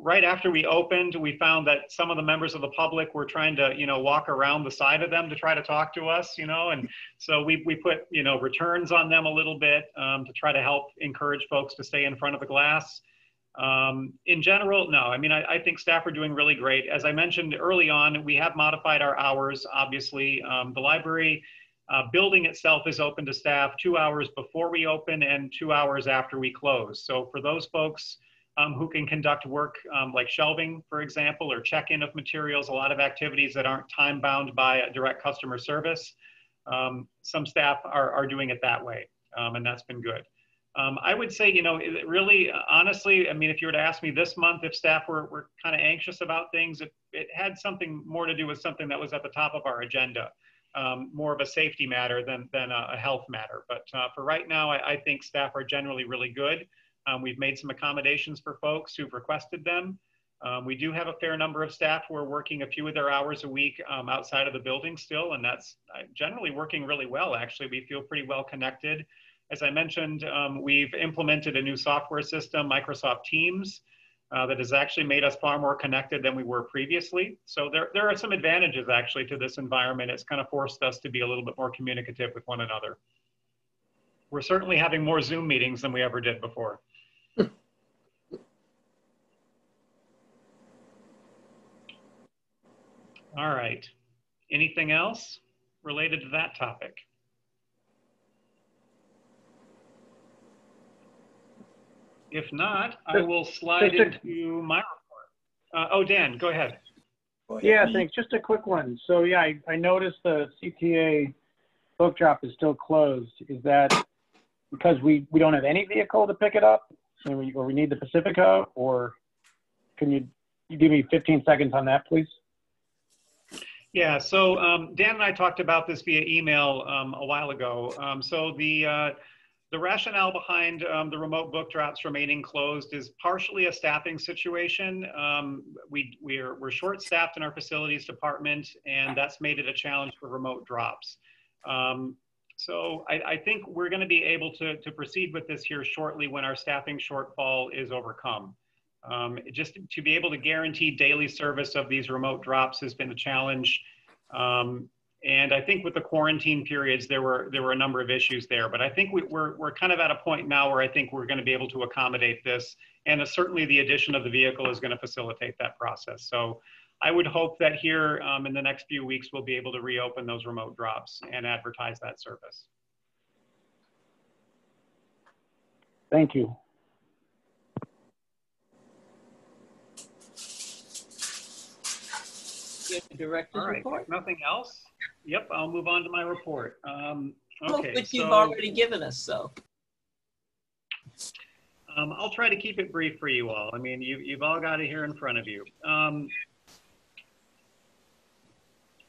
Speaker 6: right after we opened, we found that some of the members of the public were trying to, you know, walk around the side of them to try to talk to us, you know, and so we, we put, you know, returns on them a little bit um, to try to help encourage folks to stay in front of the glass. Um, in general, no. I mean, I, I, think staff are doing really great. As I mentioned early on, we have modified our hours, obviously. Um, the library uh, building itself is open to staff two hours before we open and two hours after we close. So for those folks um, who can conduct work um, like shelving, for example, or check-in of materials, a lot of activities that aren't time-bound by direct customer service, um, some staff are, are doing it that way, um, and that's been good. Um, I would say, you know, really, honestly, I mean, if you were to ask me this month if staff were, were kind of anxious about things, it, it had something more to do with something that was at the top of our agenda, um, more of a safety matter than, than a, health matter. But uh, for right now, I, I, think staff are generally really good. Um, we've made some accommodations for folks who've requested them. Um, we do have a fair number of staff who are working a few of their hours a week um, outside of the building still, and that's uh, generally working really well, actually. We feel pretty well connected. As I mentioned, um, we've implemented a new software system, Microsoft Teams, uh, that has actually made us far more connected than we were previously. So there, there are some advantages actually to this environment. It's kind of forced us to be a little bit more communicative with one another. We're certainly having more Zoom meetings than we ever did before. All right. Anything else related to that topic? If not, I will slide into my report. Uh, oh, Dan, go ahead.
Speaker 11: Yeah, thanks. Just a quick one. So yeah, I, I noticed the CTA book drop is still closed. Is that because we, we don't have any vehicle to pick it up and we, or we need the Pacifica or can you, you give me 15 seconds on that, please?
Speaker 6: Yeah, so um, Dan and I talked about this via email um, a while ago. Um, so the, uh, the rationale behind um, the remote book drops remaining closed is partially a staffing situation. Um, we, we're, we're short-staffed in our facilities department, and that's made it a challenge for remote drops. Um, so I, I, think we're going to be able to, to proceed with this here shortly when our staffing shortfall is overcome. Um, just to be able to guarantee daily service of these remote drops has been a challenge. Um, and I think with the quarantine periods, there were there were a number of issues there. But I think we, are we're, we're kind of at a point now where I think we're going to be able to accommodate this, and certainly the addition of the vehicle is going to facilitate that process. So I would hope that here um, in the next few weeks we'll be able to reopen those remote drops and advertise that service.
Speaker 11: Thank you.
Speaker 1: Director's
Speaker 6: All right,
Speaker 1: report.
Speaker 6: Nothing else? Yep, I'll move on to my report. Um, okay,
Speaker 1: Which you've already given us, so.
Speaker 6: Um, I'll try to keep it brief for you all. I mean, you, you've all got it here in front of you. Um,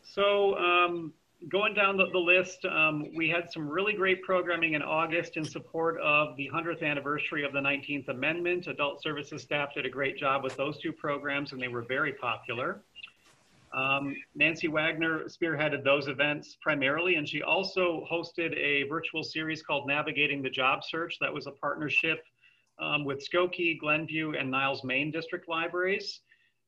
Speaker 6: so um, going down the, the list, um, we had some really great programming in August in support of the 100th anniversary of the 19th Amendment. Adult Services staff did a great job with those two programs and they were very popular. Um, Nancy Wagner spearheaded those events primarily, and she also hosted a virtual series called Navigating the Job Search. That was a partnership um, with Skokie, Glenview, and Niles Maine District Libraries.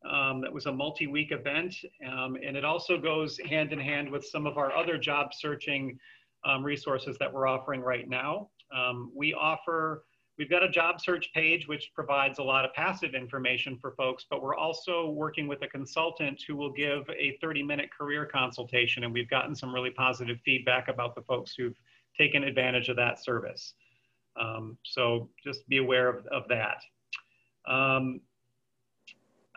Speaker 6: Um, that was a multi-week event, um, and it also goes hand in hand with some of our other job searching um, resources that we're offering right now. Um, we offer We've got a job search page which provides a lot of passive information for folks, but we're also working with a consultant who will give a 30 minute career consultation. And we've gotten some really positive feedback about the folks who've taken advantage of that service. Um, so just be aware of, of that. Um,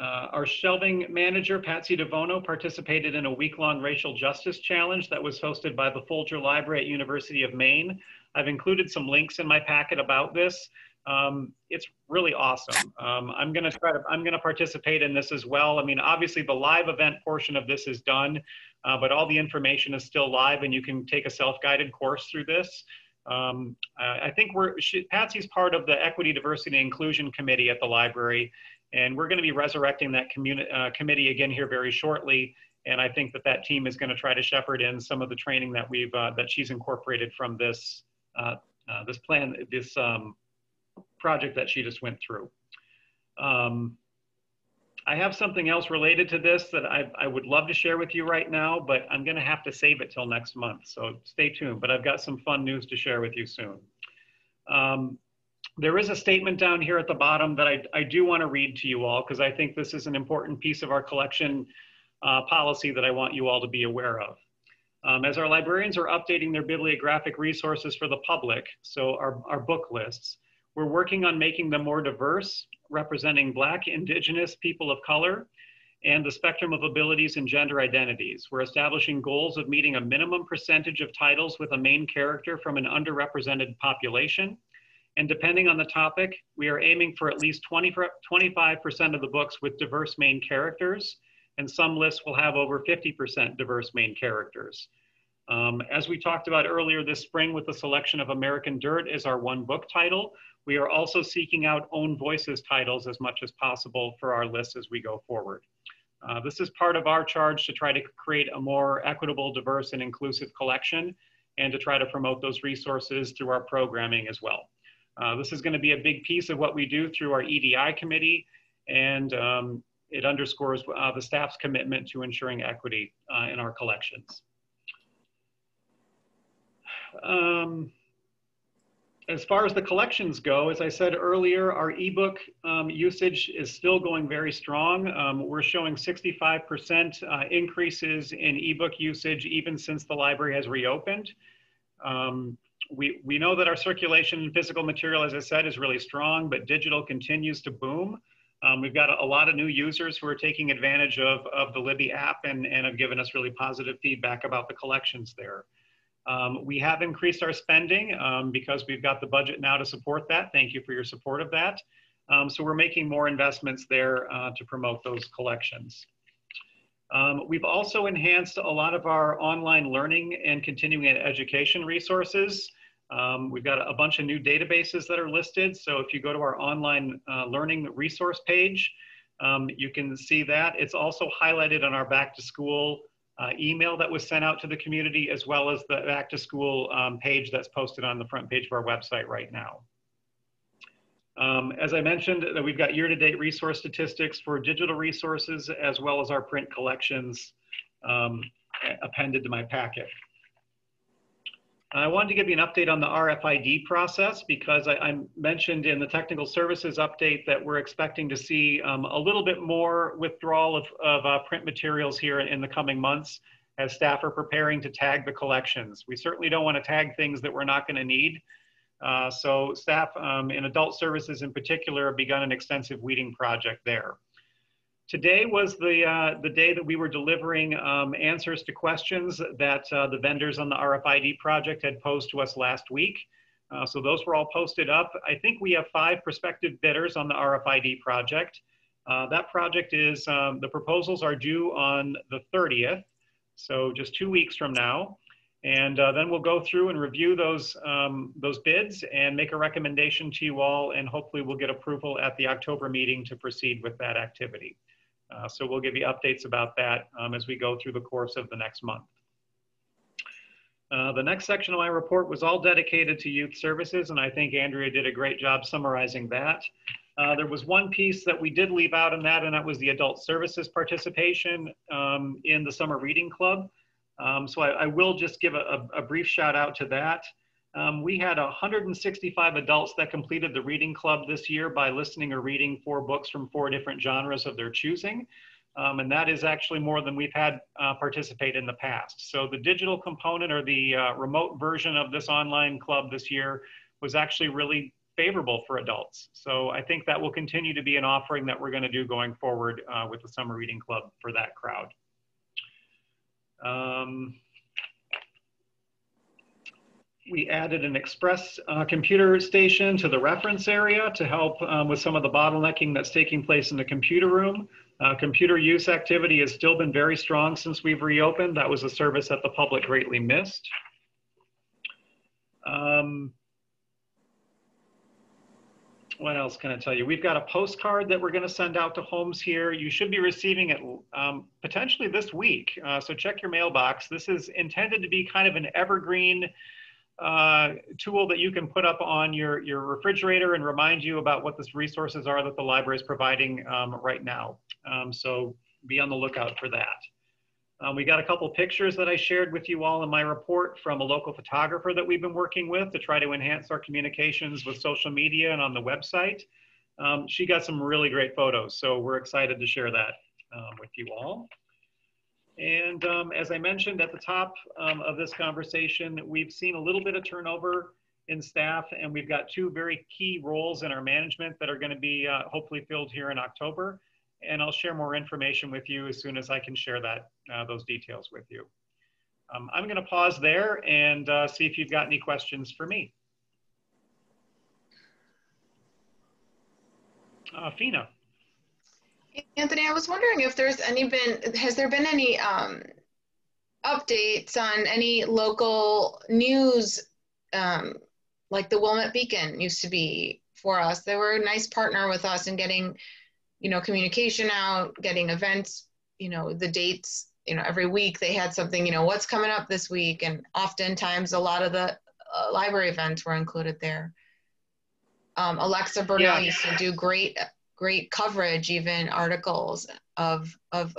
Speaker 6: uh, our shelving manager, Patsy DeVono, participated in a week-long racial justice challenge that was hosted by the Fogler Library at University of Maine. I've included some links in my packet about this. Um, it's really awesome. Um, I'm going to try to, I'm going to participate in this as well. I mean, obviously the live event portion of this is done, uh, but all the information is still live and you can take a self-guided course through this. Um, I think we're, she, Patsy's part of the Equity, Diversity, and Inclusion Committee at the library, and we're going to be resurrecting that uh, committee again here very shortly. And I think that that team is going to try to shepherd in some of the training that we've uh, that she's incorporated from this uh, uh this plan, this um, project that she just went through. Um, I have something else related to this that I, I would love to share with you right now, but I'm going to have to save it till next month. So stay tuned. But I've got some fun news to share with you soon. Um, there is a statement down here at the bottom that I, I do want to read to you all because I think this is an important piece of our collection uh, policy that I want you all to be aware of. Um, as our librarians are updating their bibliographic resources for the public, so our, our book lists, we're working on making them more diverse, representing Black, Indigenous, people of color, and the spectrum of abilities and gender identities. We're establishing goals of meeting a minimum percentage of titles with a main character from an underrepresented population and depending on the topic, we are aiming for at least 20, 25% of the books with diverse main characters, and some lists will have over 50% diverse main characters. Um, as we talked about earlier this spring with the selection of American Dirt as our one book title, we are also seeking out own voices titles as much as possible for our list as we go forward. Uh, this is part of our charge to try to create a more equitable, diverse, and inclusive collection and to try to promote those resources through our programming as well. Uh, this is going to be a big piece of what we do through our EDI committee, and um, it underscores uh, the staff's commitment to ensuring equity uh, in our collections. Um, as far as the collections go, as I said earlier, our ebook um, usage is still going very strong. Um, we're showing 65% uh, increases in ebook usage even since the library has reopened. Um, we, we know that our circulation in physical material, as I said, is really strong, but digital continues to boom. Um, we've got a, a, lot of new users who are taking advantage of, of the Libby app and, and have given us really positive feedback about the collections there. Um, we have increased our spending um, because we've got the budget now to support that. Thank you for your support of that. Um, so we're making more investments there uh, to promote those collections. Um, we've also enhanced a lot of our online learning and continuing education resources. Um, we've got a bunch of new databases that are listed. So if you go to our online uh, learning resource page, um, you can see that. It's also highlighted on our back to school uh, email that was sent out to the community, as well as the back to school um, page that's posted on the front page of our website right now. Um, as I mentioned, uh, we've got year-to-date resource statistics for digital resources as well as our print collections um, appended to my packet. I wanted to give you an update on the RFID process because I, I mentioned in the technical services update that we're expecting to see um, a little bit more withdrawal of, of uh, print materials here in the coming months as staff are preparing to tag the collections. We certainly don't want to tag things that we're not going to need. Uh, so staff um, in adult services in particular have begun an extensive weeding project there. Today was the, uh, the day that we were delivering um, answers to questions that uh, the vendors on the RFID project had posed to us last week. Uh, so those were all posted up. I think we have five prospective bidders on the RFID project. Uh, that project is, um, the proposals are due on the 30th, so just two weeks from now. And uh, then we'll go through and review those, um, those bids and make a recommendation to you all, and hopefully we'll get approval at the October meeting to proceed with that activity. Uh, so we'll give you updates about that um, as we go through the course of the next month. Uh, the next section of my report was all dedicated to youth services, and I think Andrea did a great job summarizing that. Uh, there was one piece that we did leave out in that, and that was the adult services participation um, in the summer reading club. Um, so I, I, will just give a, a, brief shout out to that. Um, we had 165 adults that completed the reading club this year by listening or reading four books from four different genres of their choosing. Um, and that is actually more than we've had uh, participate in the past. So the digital component or the uh, remote version of this online club this year was actually really favorable for adults. So I think that will continue to be an offering that we're gonna do going forward uh, with the summer reading club for that crowd. Um, we added an express uh, computer station to the reference area to help um, with some of the bottlenecking that's taking place in the computer room. Uh, computer use activity has still been very strong since we've reopened. That was a service that the public greatly missed. Um, what else can I tell you? We've got a postcard that we're going to send out to homes here. You should be receiving it um, potentially this week. Uh, so check your mailbox. This is intended to be kind of an evergreen uh, tool that you can put up on your, your refrigerator and remind you about what the resources are that the library is providing um, right now. Um, so be on the lookout for that. Um, we got a couple pictures that I shared with you all in my report from a local photographer that we've been working with to try to enhance our communications with social media and on the website. Um, she got some really great photos, so we're excited to share that um, with you all. And um, as I mentioned at the top um, of this conversation, we've seen a little bit of turnover in staff and we've got two very key roles in our management that are gonna be uh, hopefully filled here in October and I'll share more information with you as soon as I can share that uh, those details with you. Um, I'm going to pause there and uh, see if you've got any questions for me. Uh, Fina.
Speaker 8: Anthony, I was wondering if there's any been, has there been any um, updates on any local news, um, like the Wilmette Beacon used to be for us? They were a nice partner with us in getting you know, communication out, getting events, you know, the dates, you know, every week they had something, you know, what's coming up this week. And oftentimes a lot of the uh, library events were included there. Um, Alexa Burnell yeah. used to do great, great coverage, even articles of, of,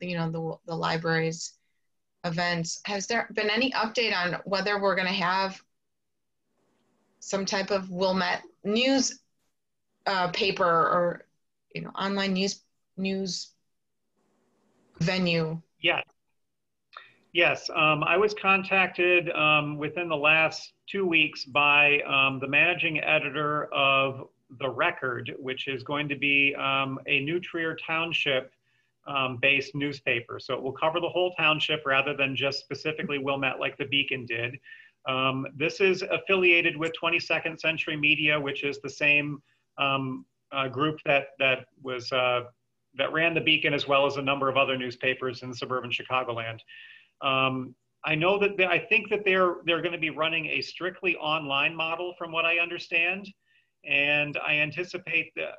Speaker 8: you know, the, the library's events. Has there been any update on whether we're going to have some type of Wilmette news uh, paper or you know online news news venue
Speaker 6: yeah yes um, i was contacted um, within the last two weeks by um, the managing editor of the record which is going to be um, a new trier township um, based newspaper. So it will cover the whole township rather than just specifically wilmette like the beacon did. Um, this is affiliated with 22nd century media which is the same um, uh, group that that was uh, that ran the Beacon as well as a number of other newspapers in suburban Chicagoland. Um, I know that they, I think that they're they're going to be running a strictly online model, from what I understand, and I anticipate that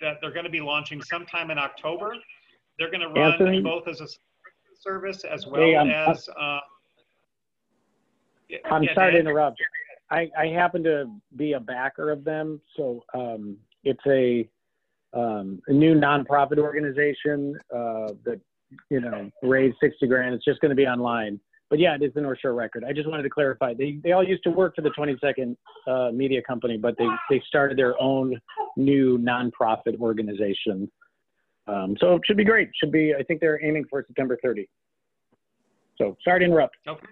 Speaker 6: that they're going to be launching sometime in October. They're going to run Anthony? both as a service as well hey, as. Uh,
Speaker 11: I'm yeah, sorry to interrupt. I, I happen to be a backer of them, so um, it's a, um, a new nonprofit organization uh, that you know raised 60 grand. It's just going to be online. But yeah, it is the North Shore Record. I just wanted to clarify. They they all used to work for the 22nd uh, Media Company, but they they started their own new nonprofit organization. Um, so it should be great. Should be. I think they're aiming for September 30. So sorry to interrupt.
Speaker 6: Okay.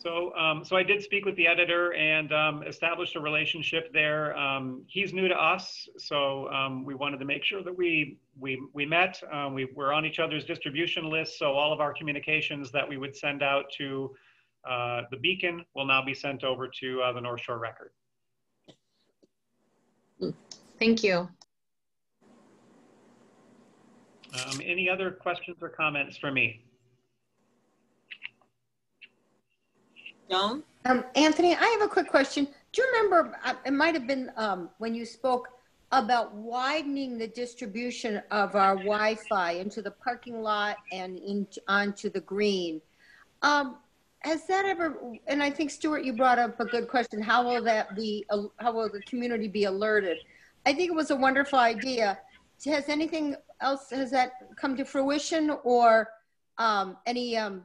Speaker 6: So, um, so I did speak with the editor and um, established a relationship there. Um, he's new to us, so um, we wanted to make sure that we we we met. Um, we were on each other's distribution list, so all of our communications that we would send out to uh, the Beacon will now be sent over to uh, the North Shore Record.
Speaker 8: Thank you.
Speaker 6: Um, any other questions or comments for me?
Speaker 1: Joan?
Speaker 3: Um, Anthony, I have a quick question. Do you remember, uh, it might have been um, when you spoke about widening the distribution of our Wi-Fi into the parking lot and in, onto the green. Um, has that ever, and I think Stuart, you brought up a good question. How will that be, how will the community be alerted? I think it was a wonderful idea. Has anything else, has that come to fruition or um, any um,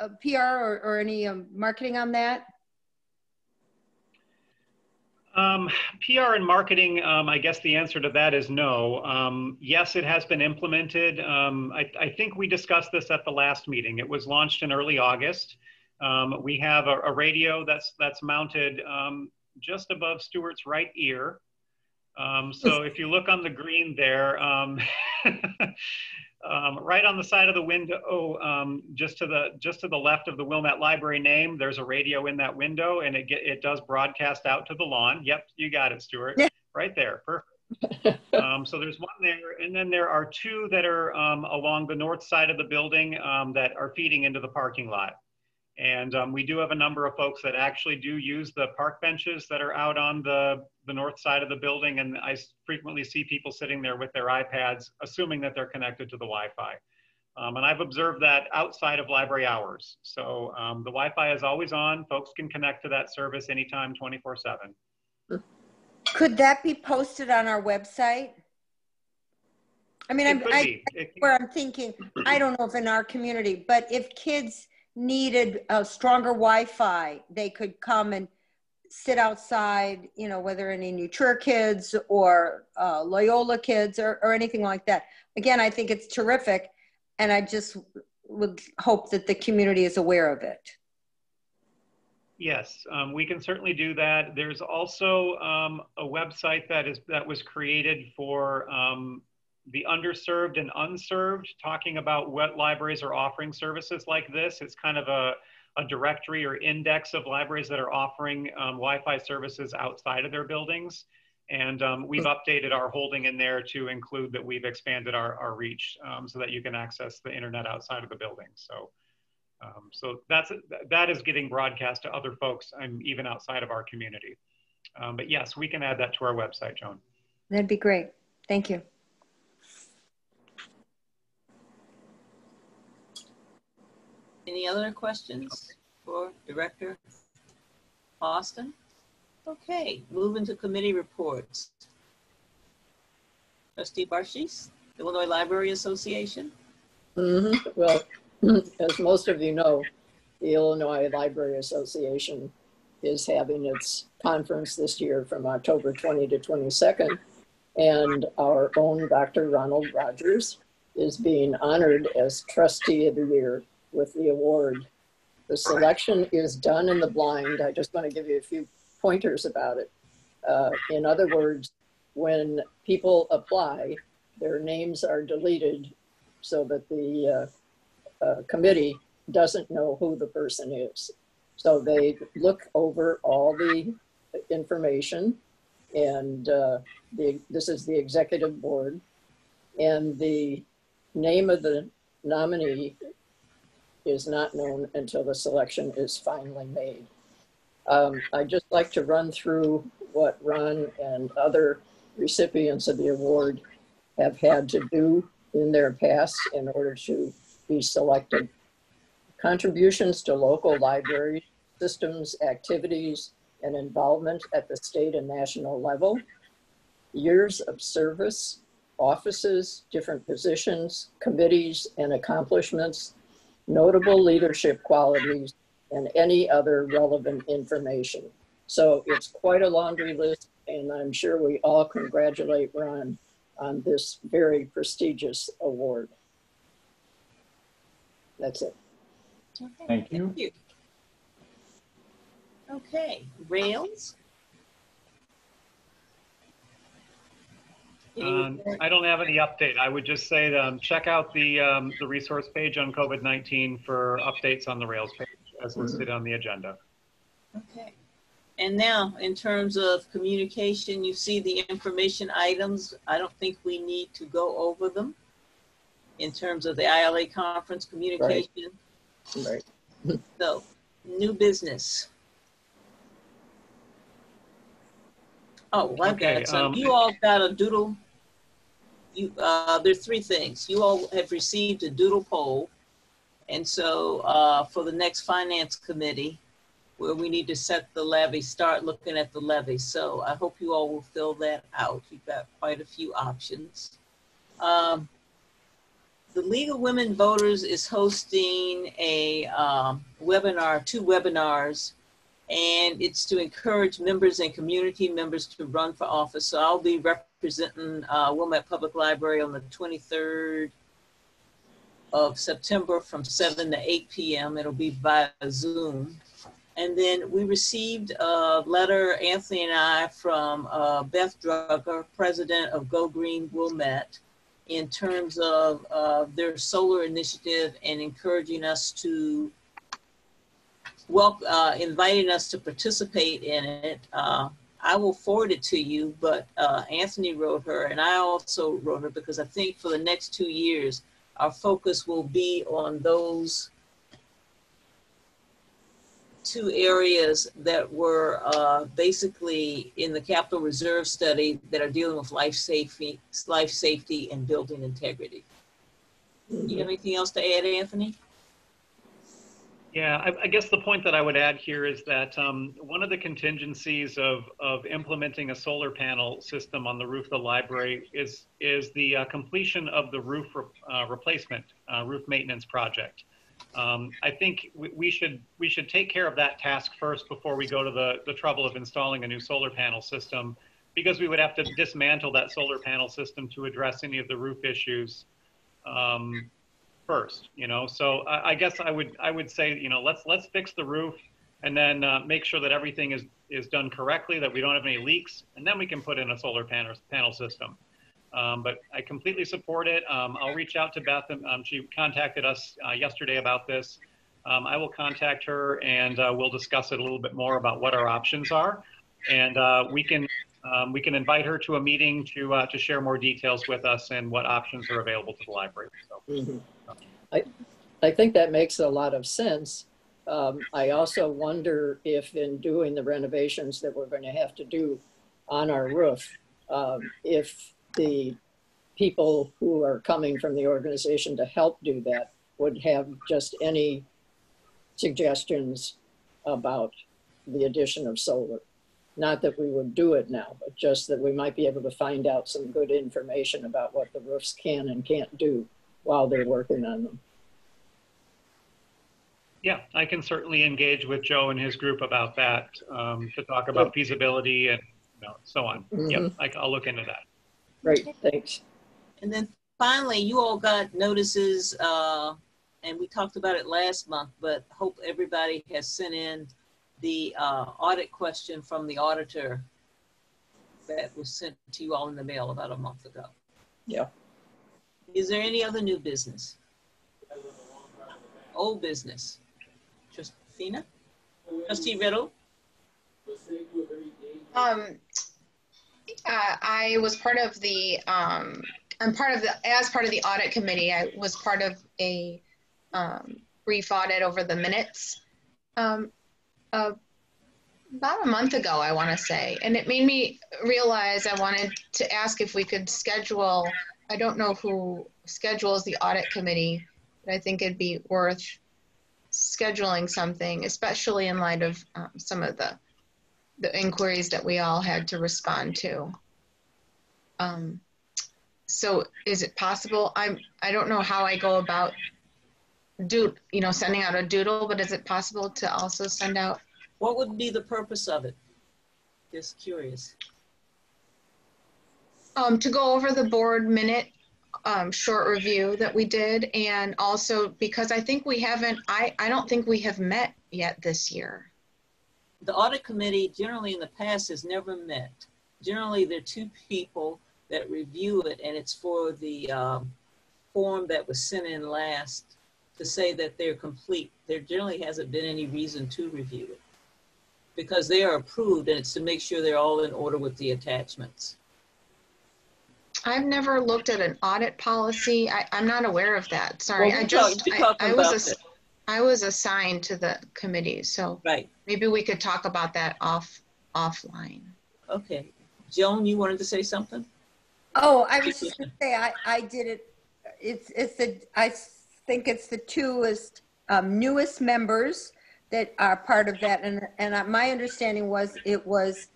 Speaker 3: uh, PR or, or any um, marketing on that?
Speaker 6: Um, PR and marketing, um, I guess the answer to that is no. Um, yes, it has been implemented. Um, I, I, think we discussed this at the last meeting. It was launched in early August. Um, we have a, a, radio that's that's mounted um, just above Stuart's right ear. so if you look on the green there, <laughs> Um, right on the side of the window, um, just to the just to the left of the Wilmette Library name, there's a radio in that window, and it get, it does broadcast out to the lawn. Yep, you got it, Stuart.
Speaker 3: Yeah.
Speaker 6: Right there, perfect. <laughs> um, so there's one there, and then there are two that are um, along the north side of the building um, that are feeding into the parking lot. And um, we do have a number of folks that actually do use the park benches that are out on the, the north side of the building. And I frequently see people sitting there with their iPads, assuming that they're connected to the Wi-Fi. Um, and I've observed that outside of library hours. So um, the Wi-Fi is always on. Folks can connect to that service anytime, 24 seven.
Speaker 3: Could that be posted on our website? I mean, I'm, I, where I'm thinking, I don't know if in our community, but if kids needed a stronger Wi-Fi, they could come and sit outside, you know, whether any Nature kids or uh, Loyola kids or, or anything like that. Again, I think it's terrific. And I just would hope that the community is aware of it.
Speaker 6: Yes, um, we can certainly do that. There's also um, a website that is that was created for um, the underserved and unserved, talking about what libraries are offering services like this. It's kind of a, a directory or index of libraries that are offering um, Wi-Fi services outside of their buildings. And um, we've updated our holding in there to include that we've expanded our, our reach um, so that you can access the internet outside of the building. So, um, so that's that is getting broadcast to other folks, and even outside of our community. Um, but yes, we can add that to our website, Joan.
Speaker 3: That'd be great. Thank you.
Speaker 1: Any other questions for Director Austin? Okay, moving to committee reports. Trustee Barshis, Illinois Library Association.
Speaker 2: Mhm. Well, <clears throat> as most of you know, the Illinois Library Association is having its conference this year from October 20 to 22nd. And our own Dr. Ronald Rogers is being honored as trustee of the year with the award. The selection is done in the blind. I just want to give you a few pointers about it. Uh, in other words, when people apply, their names are deleted so that the uh, uh, committee doesn't know who the person is. So they look over all the information, and uh, the, this is the executive board, and the name of the nominee is not known until the selection is finally made. Um, I'd just like to run through what Ron and other recipients of the award have had to do in their past in order to be selected. Contributions to local library systems, activities, and involvement at the state and national level. Years of service, offices, different positions, committees, and accomplishments, notable leadership qualities, and any other relevant information. So it's quite a laundry list, and I'm sure we all congratulate Ron on this very prestigious award. That's it.
Speaker 1: Okay,
Speaker 10: Thank you.
Speaker 1: Okay, Rails?
Speaker 6: Um. I don't have any update. I would just say, um, check out the, um, the resource page on COVID-19 for updates on the Rails page as listed on the agenda.
Speaker 1: Okay. And now, in terms of communication, you see the information items. I don't think we need to go over them. In terms of the ILA conference communication.
Speaker 2: Right. right. <laughs>
Speaker 1: So, new business. Oh, well, I've
Speaker 6: Okay,
Speaker 1: got some.
Speaker 6: um,
Speaker 1: You all got a doodle. You, uh, there are three things. You all have received a doodle poll. And so, uh, for the next finance committee, where we need to set the levy, start looking at the levy. So I hope you all will fill that out. You've got quite a few options. Um, the League of Women Voters is hosting a um, webinar, two webinars, and it's to encourage members and community members to run for office. So I'll be representing uh, Wilmette Public Library on the 23rd of September from 7 to 8 p.m. It'll be via Zoom. And then we received a letter, Anthony and I, from uh, Beth Drucker, president of Go Green Wilmette. in terms of uh, their solar initiative and encouraging us to, well, uh, inviting us to participate in it. I will forward it to you, but uh, Anthony wrote her, and I also wrote her because I think for the next two years, our focus will be on those two areas that were uh, basically in the capital reserve study that are dealing with life safety, life safety and building integrity. You have anything else to add, Anthony?
Speaker 6: Yeah, I, I guess the point that I would add here is that um, one of the contingencies of, of implementing a solar panel system on the roof of the library is, is the uh, completion of the roof re uh, replacement, uh, roof maintenance project. Um, I think we, we, should we should take care of that task first before we go to the, the trouble of installing a new solar panel system, because we would have to dismantle that solar panel system to address any of the roof issues um, first. You know, so I, I, guess I would I would say you know let's let's fix the roof and then uh, make sure that everything is is done correctly, that we don't have any leaks, and then we can put in a solar panel panel system. Um, but I completely support it. Um, I'll reach out to Beth. Um, she contacted us uh, yesterday about this. Um, I will contact her and uh, we'll discuss it a little bit more about what our options are. And uh, we can um, we can invite her to a meeting to uh, to share more details with us and what options are available to the library. So.
Speaker 2: Mm -hmm. I, I think that makes a lot of sense. Um, I also wonder if in doing the renovations that we're going to have to do on our roof, if the people who are coming from the organization to help do that would have just any suggestions about the addition of solar. Not that we would do it now, but just that we might be able to find out some good information about what the roofs can and can't do while they're working on them.
Speaker 6: Yeah, I can certainly engage with Joe and his group about that um, to talk about feasibility and you know, so on. Mm -hmm. Yep. I, I'll look into that.
Speaker 2: Great, thanks.
Speaker 1: And then finally, you all got notices, uh, and we talked about it last month, but hope everybody has sent in the uh, audit question from the auditor that was sent to you all in the mail about a month ago.
Speaker 2: Yeah.
Speaker 1: Is there any other new business? Old business? Justina? Trustee Riddle?
Speaker 8: Um, uh, I was part of the, um, I'm part of the, as part of the audit committee, I was part of a um, brief audit over the minutes um, uh, about a month ago, I want to say. And it made me realize I wanted to ask if we could schedule, I don't know who schedules the audit committee, but I think it'd be worth scheduling something, especially in light of um, some of the the inquiries that we all had to respond to. Um, so is it possible? I'm, I don't know how I go about do, you know, sending out a doodle, but is it possible to also send out?
Speaker 1: What would be the purpose of it? Just curious.
Speaker 8: Um, to go over the board minute um, short review that we did and also because I think we haven't, I, I don't think we have met yet this year
Speaker 1: the audit committee generally in the past has never met. Generally, there are two people that review it, and it's for the um, form that was sent in last to say that they're complete. There generally hasn't been any reason to review it because they are approved, and it's to make sure they're all in order with the attachments.
Speaker 8: I've never looked at an audit policy. I, am not aware of that. Sorry, well, I just I, I was a, I was assigned to the committee, so
Speaker 1: right.
Speaker 8: maybe we could talk about that off offline.
Speaker 1: Okay, Joan, you wanted to say something?
Speaker 3: Oh, I was <laughs> just going to say I I did it. It's it's the I think it's the twoest um, newest members that are part of that, and and my understanding was it was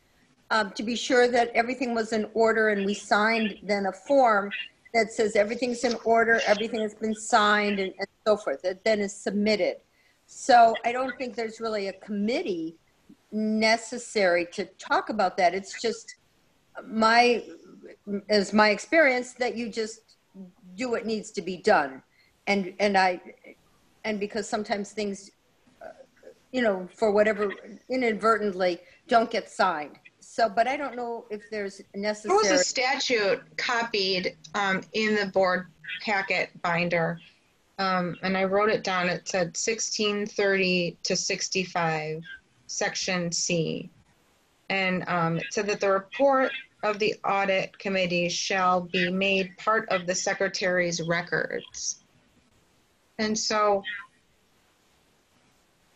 Speaker 3: um, to be sure that everything was in order, and we signed then a form that says everything's in order, everything has been signed, and, and so forth, that then is submitted. So I don't think there's really a committee necessary to talk about that. It's just my, as my experience, that you just do what needs to be done. And, and I, and because sometimes things, uh, you know, for whatever inadvertently don't get signed. So, but I don't know if there's necessary
Speaker 8: There was a statute copied um, in the board packet binder, um, and I wrote it down. It said 1630 to 65, section C. And um, it said that the report of the audit committee shall be made part of the secretary's records. And so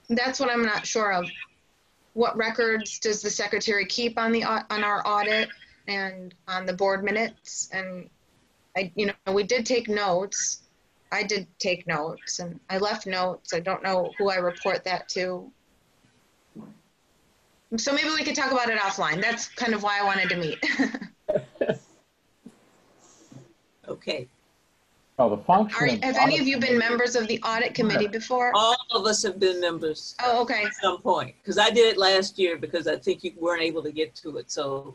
Speaker 8: that's what I'm not sure of. What records does the secretary keep on the, on our audit and on the board minutes? And I, you know, we did take notes. I did take notes and I left notes. I don't know who I report that to. So maybe we could talk about it offline. That's kind of why I wanted to meet. <laughs>
Speaker 1: Okay,
Speaker 10: Well, the
Speaker 8: Are,
Speaker 10: function.
Speaker 8: have any of you been members of the audit committee before?
Speaker 1: all of us have been members
Speaker 8: Oh, okay.
Speaker 1: at some point, because I did it last year because I think you weren't able to get to it, so.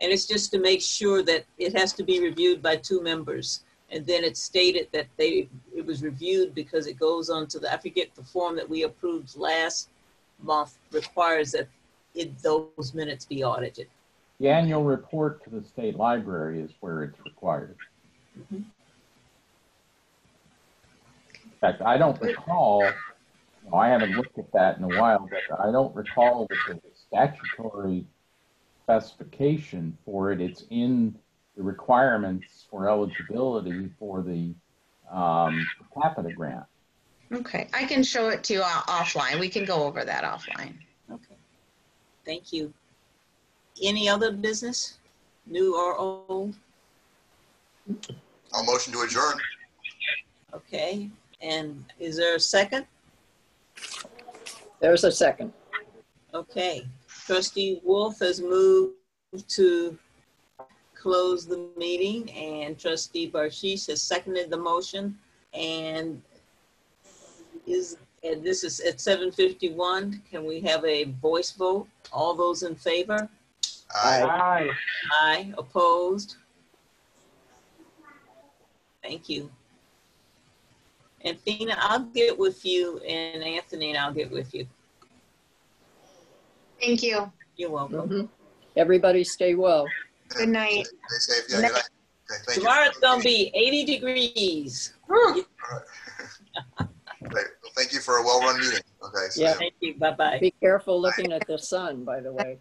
Speaker 1: And it's just to make sure that it has to be reviewed by two members. And then it's stated that they, it was reviewed because it goes on to the, I forget the form that we approved last month requires that it, those minutes be audited.
Speaker 10: The annual report to the state library is where it's required.
Speaker 1: Mm-hmm.
Speaker 10: In fact, I don't recall, you know, I haven't looked at that in a while, but I don't recall that there's a statutory specification for it. It's in the requirements for eligibility for the um, per capita grant.
Speaker 8: Okay. I can show it to you o- offline. We can go over that offline.
Speaker 1: Okay, thank you. Any other business, new or old?
Speaker 5: I'll motion to adjourn.
Speaker 1: Okay, and is there a second?
Speaker 2: There's a second.
Speaker 1: Okay, trustee Wolf has moved to close the meeting and trustee Barshis has seconded the motion and is, and this is at seven fifty-one. Can we have a voice vote? All those in favor?
Speaker 5: Aye.
Speaker 11: Aye.
Speaker 1: Aye, opposed? Thank you. And Fina, I'll get with you and Anthony and I'll get with you.
Speaker 8: Thank you.
Speaker 1: You're welcome.
Speaker 2: Mhm. Everybody stay well.
Speaker 8: Good night.
Speaker 5: Stay safe. Yeah, good night. Okay, thank you.
Speaker 1: Tomorrow it's gonna be eighty degrees. <laughs>
Speaker 5: Great. Well, thank you for a well-run meeting. Okay. so-
Speaker 2: Yeah.
Speaker 1: Thank you, bye-bye.
Speaker 2: Be careful looking at the sun, by the way.